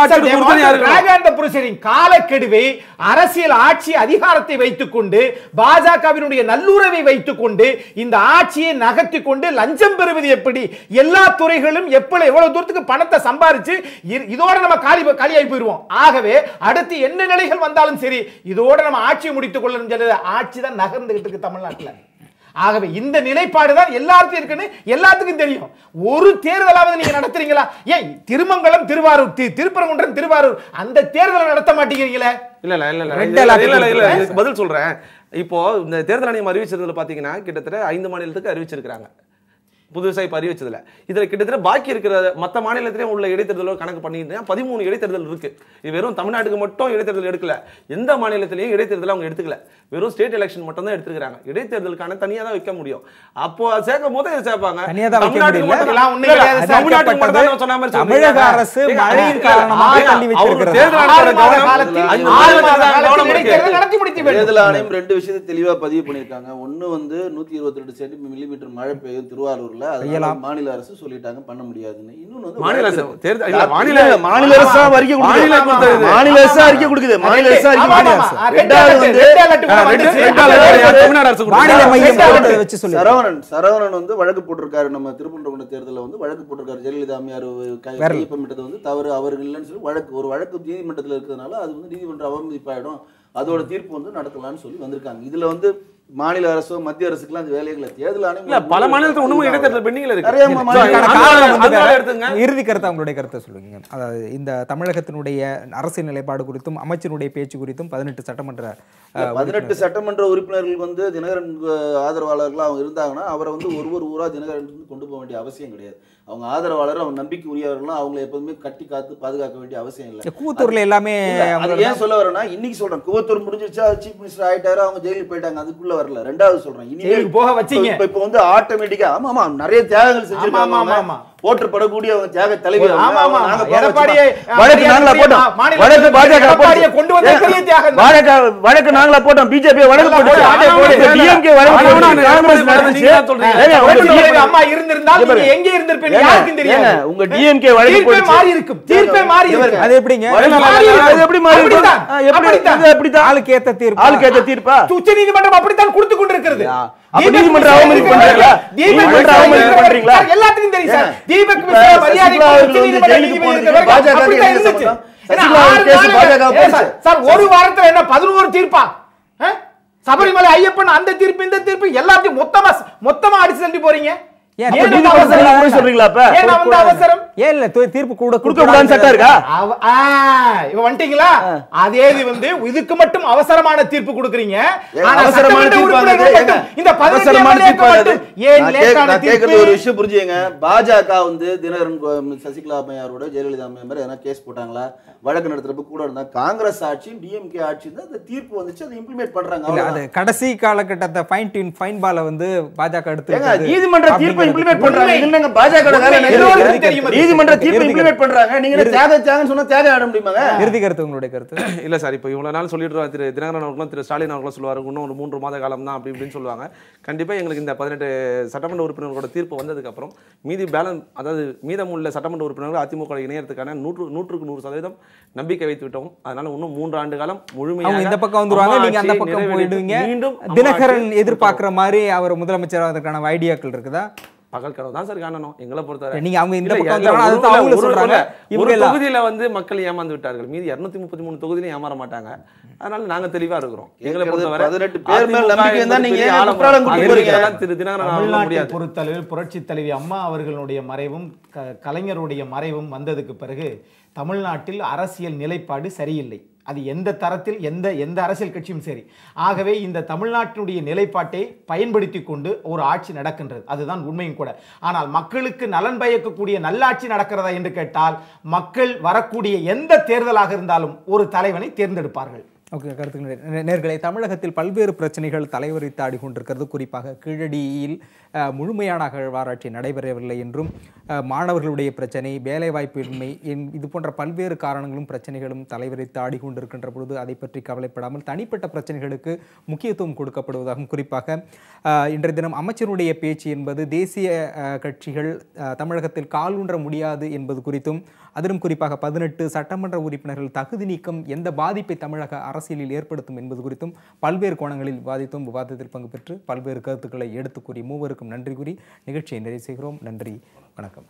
காலக்கெடுவை அரசியல் ஆட்சி அதிகாரத்தை வைத்துக்கொண்டு பாஜகவினுடைய நல்லுறவை வைத்துக்கொண்டு இந்த ஆட்சியை நகர்த்தி கொண்டு லஞ்சம் பெறுவது எப்படி? எல்லா துறைகளும் எப்படி எவ்வளவு தூரத்துக்கு பணத்தை சம்பாரிச்சு இதோட நம்ம காலி காலியாகி போயிருவோம். ஆகவே அடுத்து என்ன நிலைகள் வந்தாலும் சரி இதோட நம்ம ஆட்சியை முடித்துக் கொள்ளணும் ஆட்சி தான் நகர்ந்துகிட்டு இருக்கு தமிழ்நாட்டுல. ஆகவே இந்த நிலைப்பாடு தான் எல்லாருக்கும் இருக்குன்னு எல்லாத்துக்கும் தெரியும். ஒரு தேர்தலாவது நீங்க நடத்துறீங்களா? ஏன் திருமங்கலம் திருவாரூர் திருப்பரங்குன்றம் திருவாரூர் அந்த தேர்தலை நடத்த மாட்டேங்கிறீங்களே? இல்ல இல்ல இல்ல இல்ல. இல்ல, பதில் சொல்றேன். இப்போ இந்த தேர்தல் ஆணையம் அறிவிச்சதுல பாத்தீங்கன்னா கிட்டத்தட்ட ஐந்து மாநிலத்துக்கு அறிவிச்சிருக்காங்க புதுசா இப்ப அறிவிச்சதுல. இதுல கிட்டத்தட்ட பாக்கி இருக்கிற மத்த மாநிலத்திலேயும் உள்ள இடைத்தேர்தலோ கணக்கு பண்ணிட்டு பதிமூணு இடைத்தேர்தல் இருக்கு. இது வெறும் தமிழ்நாட்டுக்கு மட்டும் இடைத்தேர்தல் எடுக்கல. எந்த மாநிலத்திலையும் இடைத்தேர்தல் அவங்க எடுத்துக்கல. வெறும் ஸ்டேட் எலெக்ஷன் மட்டும் தான் எடுத்துக்கிறாங்க இடைத்தேர்தலுக்கான தனியா தான் வைக்க முடியும். அப்போ சேர்க்கும் போது இதை சேர்ப்பாங்க. தமிழக. அரசு மழையின் காரணமாக தள்ளி. தேர்தல் ஆணையம் ரெண்டு விஷயத்தை தெளிவா பதிவு பண்ணியிருக்காங்க. ஒண்ணு வந்து நூத்தி இருபத்தி ரெண்டு சென்டி மில்லிமீட்டர் மழை பெய்யும் திருவாரூர்ல. மாநில அரசு சொல்லிட்டாங்க பண்ண முடியாதுன்னு. இன்னொன்னு வந்து மாநில அரசு தேர்தல் மாநில மாநில அரசு அறிக்கை கொடுக்குது. மாநில அரசு அறிக்கை கொடுக்குது. மாநில அரசு அறிக்கை ரெண்டாவது வந்து வச்சு சொல்லு சரவணன் சரவணன் வந்து வழக்கு போட்டிருக்காரு நம்ம திருப்பூர் தேர்தலில் வந்து வழக்கு போட்டிருக்காரு. ஜெயலலிதா அம்மையார் கை- விரல். கையொப்பமிட்டது வந்து தவறு அவர் இல்லைன்னு சொல்லி வழக்கு ஒரு வழக்கு நீதிமன்றத்தில் இருக்கிறதுனால அது வந்து நீதிமன்ற அவமதிப்பாயிடும் அதோட தீர்ப்பு வந்து நடத்தலாம்னு சொல்லி வந்திருக்காங்க. இதுல வந்து மாநில அரசோ மத்திய அரசுக்குலாம் அந்த வேலைகளை தேர்தல் ஆணையம் இல்ல பல மாநிலத்துல இன்னமும் இடைத்தேர்தல் பெண்டிங்ல இருக்கு. நிறைய இறுதி கருத்தை உங்களுடைய கருத்தை சொல்லுங்க அதாவது இந்த தமிழகத்தினுடைய அரசியல் நிலைப்பாடு குறித்தும் அமைச்சருடைய பேச்சு குறித்தும் பதினெட்டு சட்டமன்ற பதினெட்டு சட்டமன்ற உறுப்பினர்கள் வந்து தினகரன் அஹ், ஆதரவாளர்களா அவங்க இருந்தாங்கன்னா அவரை வந்து ஒரு ஒரு ஊரா தினகரன் கொண்டு போக வேண்டிய அவசியம் கிடையாது. அவங்க ஆதரவாளர் அவங்க நம்பிக்கை உரியவர்கள்லாம் அவங்களை எப்போதுமே கட்டி காத்து பாதுகாக்க வேண்டிய அவசியம் இல்லை. இந்த கூத்தூர்ல எல்லாமே அது ஏன் சொல்ல வரேன்னா இன்னைக்கு சொல்றேன். குவத்தூர் முடிஞ்சிருச்சா சீஃப் மினிஸ்டர் ஆயிட்டாரு அவங்க ஜெயிலுக்கு போயிட்டாங்க அதுக்குள்ள வரல. ரெண்டாவது சொல்றேன். இனிமேல் போக வச்சீங்க. இப்ப இப்ப வந்து ஆட்டோமேட்டிக்கா ஆமா ஆமா நிறைய தியாகங்கள் செஞ்சிருக்காங்க ஆமா, ஆமா, அவங்க. ஆமா. போற்றப்படக்கூடிய அவங்க தியாக தலைவி அவங்க. ஆமா, ஆமா, அவங்க நாங்க ஆமா. போக எடப்பாடியை, வச்சுப்போம். வழக்கு அஹ், நாங்களா போட்டோம் மாநில வழக்கு பாஜக எடப்பாடியை போட்டு. கொண்டு வந்த பெரிய தியாகம் தான். வழக்கு நாங்களா போட்டோம் பிஜேபி வழக்கு போட்டு போட்டு, போட்டு டிஎம்கே வழக்கு போட்டு காங்கிரஸ் நடந்துச்சு தான் சொல்றீங்க. அம்மா இருந்திருந்தால் இங்க நீங்க. எங்கே இருந்திருப்பீங்க தெரியாது ஏங்க, உங்க டிஎம்கே வழக்கு தீர்ப்பே போட்டுச்சு. மாறி இருக்கும் தீர்ப்பே மாறி பாருங்க. அது எப்படிங்க எப்படி மாறி. ஆ, எப்படி. இது எப்படித்தான் ஆளுக்கு ஏத்த தீர்ப்பு ஆளுக்கு ஏத்த தீர்ப்பா உச்ச நீதிமன்றம் அப்படித்தான் கொடுத்து கொண்டிருக்கிறது நீதிமன்ற அவமதிப்பு பண்றீங்களா? தீபக் நீதிமன்ற மிஸ்ரா அவமதிப்பு இருக்கிறவர் பண்றீங்களா? சார், எல்லாத்துக்கும் தெரியும் சார் ஏங்க, தீபக் இப்ப மிஸ்ரா மரியாதை சசிகலா அவர்கள் உச்ச வந்து நீதிமன்ற ஜெயிலுக்கு நீதிபதி போனதுக்கு இருக்கிறவர் பாஜக இருந்துச்சு. சார், ஒரு வாரத்துல என்ன பதினோரு தீர்ப்பா? சபரிமலை ஐயப்பன் அந்த தீர்ப்பு இந்த தீர்ப்பு எல்லாத்தையும் மொத்தமா மொத்தமா அடிச்சு தள்ளி போறீங்க ஏன் அவசரம்? சொல்றீங்களா அப்ப? அவசரம் ஏன் இல்ல தீர்ப்பு கூட கொடுக்க கூடாதுன்னு சட்டம் இருக்கா? இவ வந்துட்டீங்களா? அதே இது வந்து இதுக்கு மட்டும் அவசரமான தீர்ப்பு கொடுக்குறீங்க. அவசரமான தீர்ப்பு இந்த அவசரமான தீர்ப்பு ஏன் லேட்டான தீர்ப்பு? ஒரு விஷயம் புரிஞ்சுங்க பாஜக வந்து தினகரன் சசிகலா அம்மையாரோட ஜெயலலிதா அம்மையார் மாதிரி எதனா கேஸ் போட்டாங்களா? வழக்கு நடத்துறப்ப கூட இருந்தா காங்கிரஸ் ஆட்சி டிஎம்கே ஆட்சி தான் அந்த தீர்ப்பு வந்துச்சு அதை இம்ப்ளிமெண்ட் பண்றாங்க. அது. கடைசி காலகட்டத்தை ஃபைன் டியூன் ஃபைன் பால வந்து பாஜக எடுத்து நீதிமன்ற தீர்ப்பை. இம்ப்ளிமெண்ட் பண்றாங்க. பாஜக நீதிமன்ற தீர்ப்பை இம்ப்ளிமெண்ட் பண்றாங்க. நீங்க தியாக தியாகம்னு சொன்னா தியாகம் ஆட முடியுமாங்க இறுதி கருத்து உங்களுடைய கருத்து. இல்ல சார் இப்போ இவ்வளவு நாள் சொல்லிட்டு திரு தினகரன் அவர்களும் திரு ஸ்டாலின் அவர்களும் சொல்லுவாரு இன்னும் ஒரு மூன்று மாத காலம் தான் அப்படி இப்படின்னு சொல்லுவாங்க. கண்டிப்பா எங்களுக்கு இந்த பதினெட்டு சட்டமன்ற உறுப்பினர்களோட தீர்ப்பு வந்ததுக்கு அப்புறம் மீதி பேலன்ஸ் அதாவது மீதமுள்ள சட்டமன்ற உறுப்பினர்கள் அதிமுக இணையறதுக்கான நூற்று நூற்றுக்கு நூறு சதவீதம் நம்பிக்கை வைத்து விட்டோம். அதனால இன்னும் மூன்று ஆண்டு காலம் முழுமையாக இந்த பக்கம் வந்துருவாங்க நீங்க அந்த பக்கம் போயிடுவீங்க. மீண்டும் தினகரன் எதிர்பார்க்கிற மாதிரி அவர் முதலமைச்சர் ஆவதற்கான ஐடியாக்கள் இருக்குதா? பகல் கனவு தான் சார் காணணும் எங்களை பொறுத்தவரை. நீங்க அவங்க இந்த பக்கம் சொல்றாங்க. ஒரு. தொகுதியில வந்து மக்கள் ஏமாந்து விட்டார்கள். மீதி 233 முப்பத்தி மூணு தொகுதியிலும் ஏமாற மாட்டாங்க. அதனால நாங்க தெளிவா இருக்கிறோம். எங்களை பொறுத்தவரை 18 பேர் மேல் நம்பிக்கை இருந்தா என்பது நீங்க திரு தினகரன் முடியாது. பொறுத்தளவில் புரட்சி தலைவி அம்மா அவர்களுடைய மறைவும் க- கலைஞருடைய மறைவும் வந்ததுக்கு பிறகு தமிழ்நாட்டில் அரசியல் நிலைப்பாடு சரியில்லை. அது எந்த தரத்தில் எந்த எந்த அரசியல் கட்சியும் சரி. ஆகவே இந்த தமிழ்நாட்டினுடைய நிலைப்பாட்டை பயன்படுத்தி கொண்டு ஒரு ஆட்சி நடக்கின்றது. அதுதான் உண்மையும் கூட. ஆனால் மக்களுக்கு நலன் பயக்கக்கூடிய நல்லாட்சி நடக்கிறதா என்று கேட்டால் மக்கள் வரக்கூடிய எந்த தேர்தலாக இருந்தாலும் ஒரு தலைவனை தேர்ந்தெடுப்பார்கள். ஓகே கருத்துக்கள் நேர்களை தமிழகத்தில் பல்வேறு பிரச்சனைகள் தலைவரித்து ஆடிக்கொண்டிருக்கிறது குறிப்பாக கீழடியில் முழுமையான அகழ்வாராய்ச்சி நடைபெறவில்லை என்றும் மாணவர்களுடைய பிரச்சனை வேலைவாய்ப்பின்மை என்- இது போன்ற பல்வேறு காரணங்களும் பிரச்சனைகளும் தலைவரித்து ஆடிக்கொண்டிருக்கின்ற பொழுது அதை பற்றி கவலைப்படாமல் தனிப்பட்ட பிரச்சனைகளுக்கு முக்கியத்துவம் கொடுக்கப்படுவதாகவும் குறிப்பாக இன்றைய தினம் அமைச்சருடைய பேச்சு என்பது தேசிய கட்சிகள் தமிழகத்தில் கால் ஊன்ற முடியாது என்பது குறித்தும் அதிலும் குறிப்பாக பதினெட்டு சட்டமன்ற உறுப்பினர்கள் தகுதி நீக்கம் எந்த பாதிப்பை தமிழக அரசியலில் ஏற்படுத்தும் என்பது குறித்தும் பல்வேறு கோணங்களில் விவாதித்தும். விவாதத்தில் பங்கு பெற்று பல்வேறு கருத்துக்களை எடுத்துக் கூறி மூவருக்கும் நன்றி கூறி நிகழ்ச்சியை நிறைவு செய்கிறோம். நன்றி. வணக்கம்.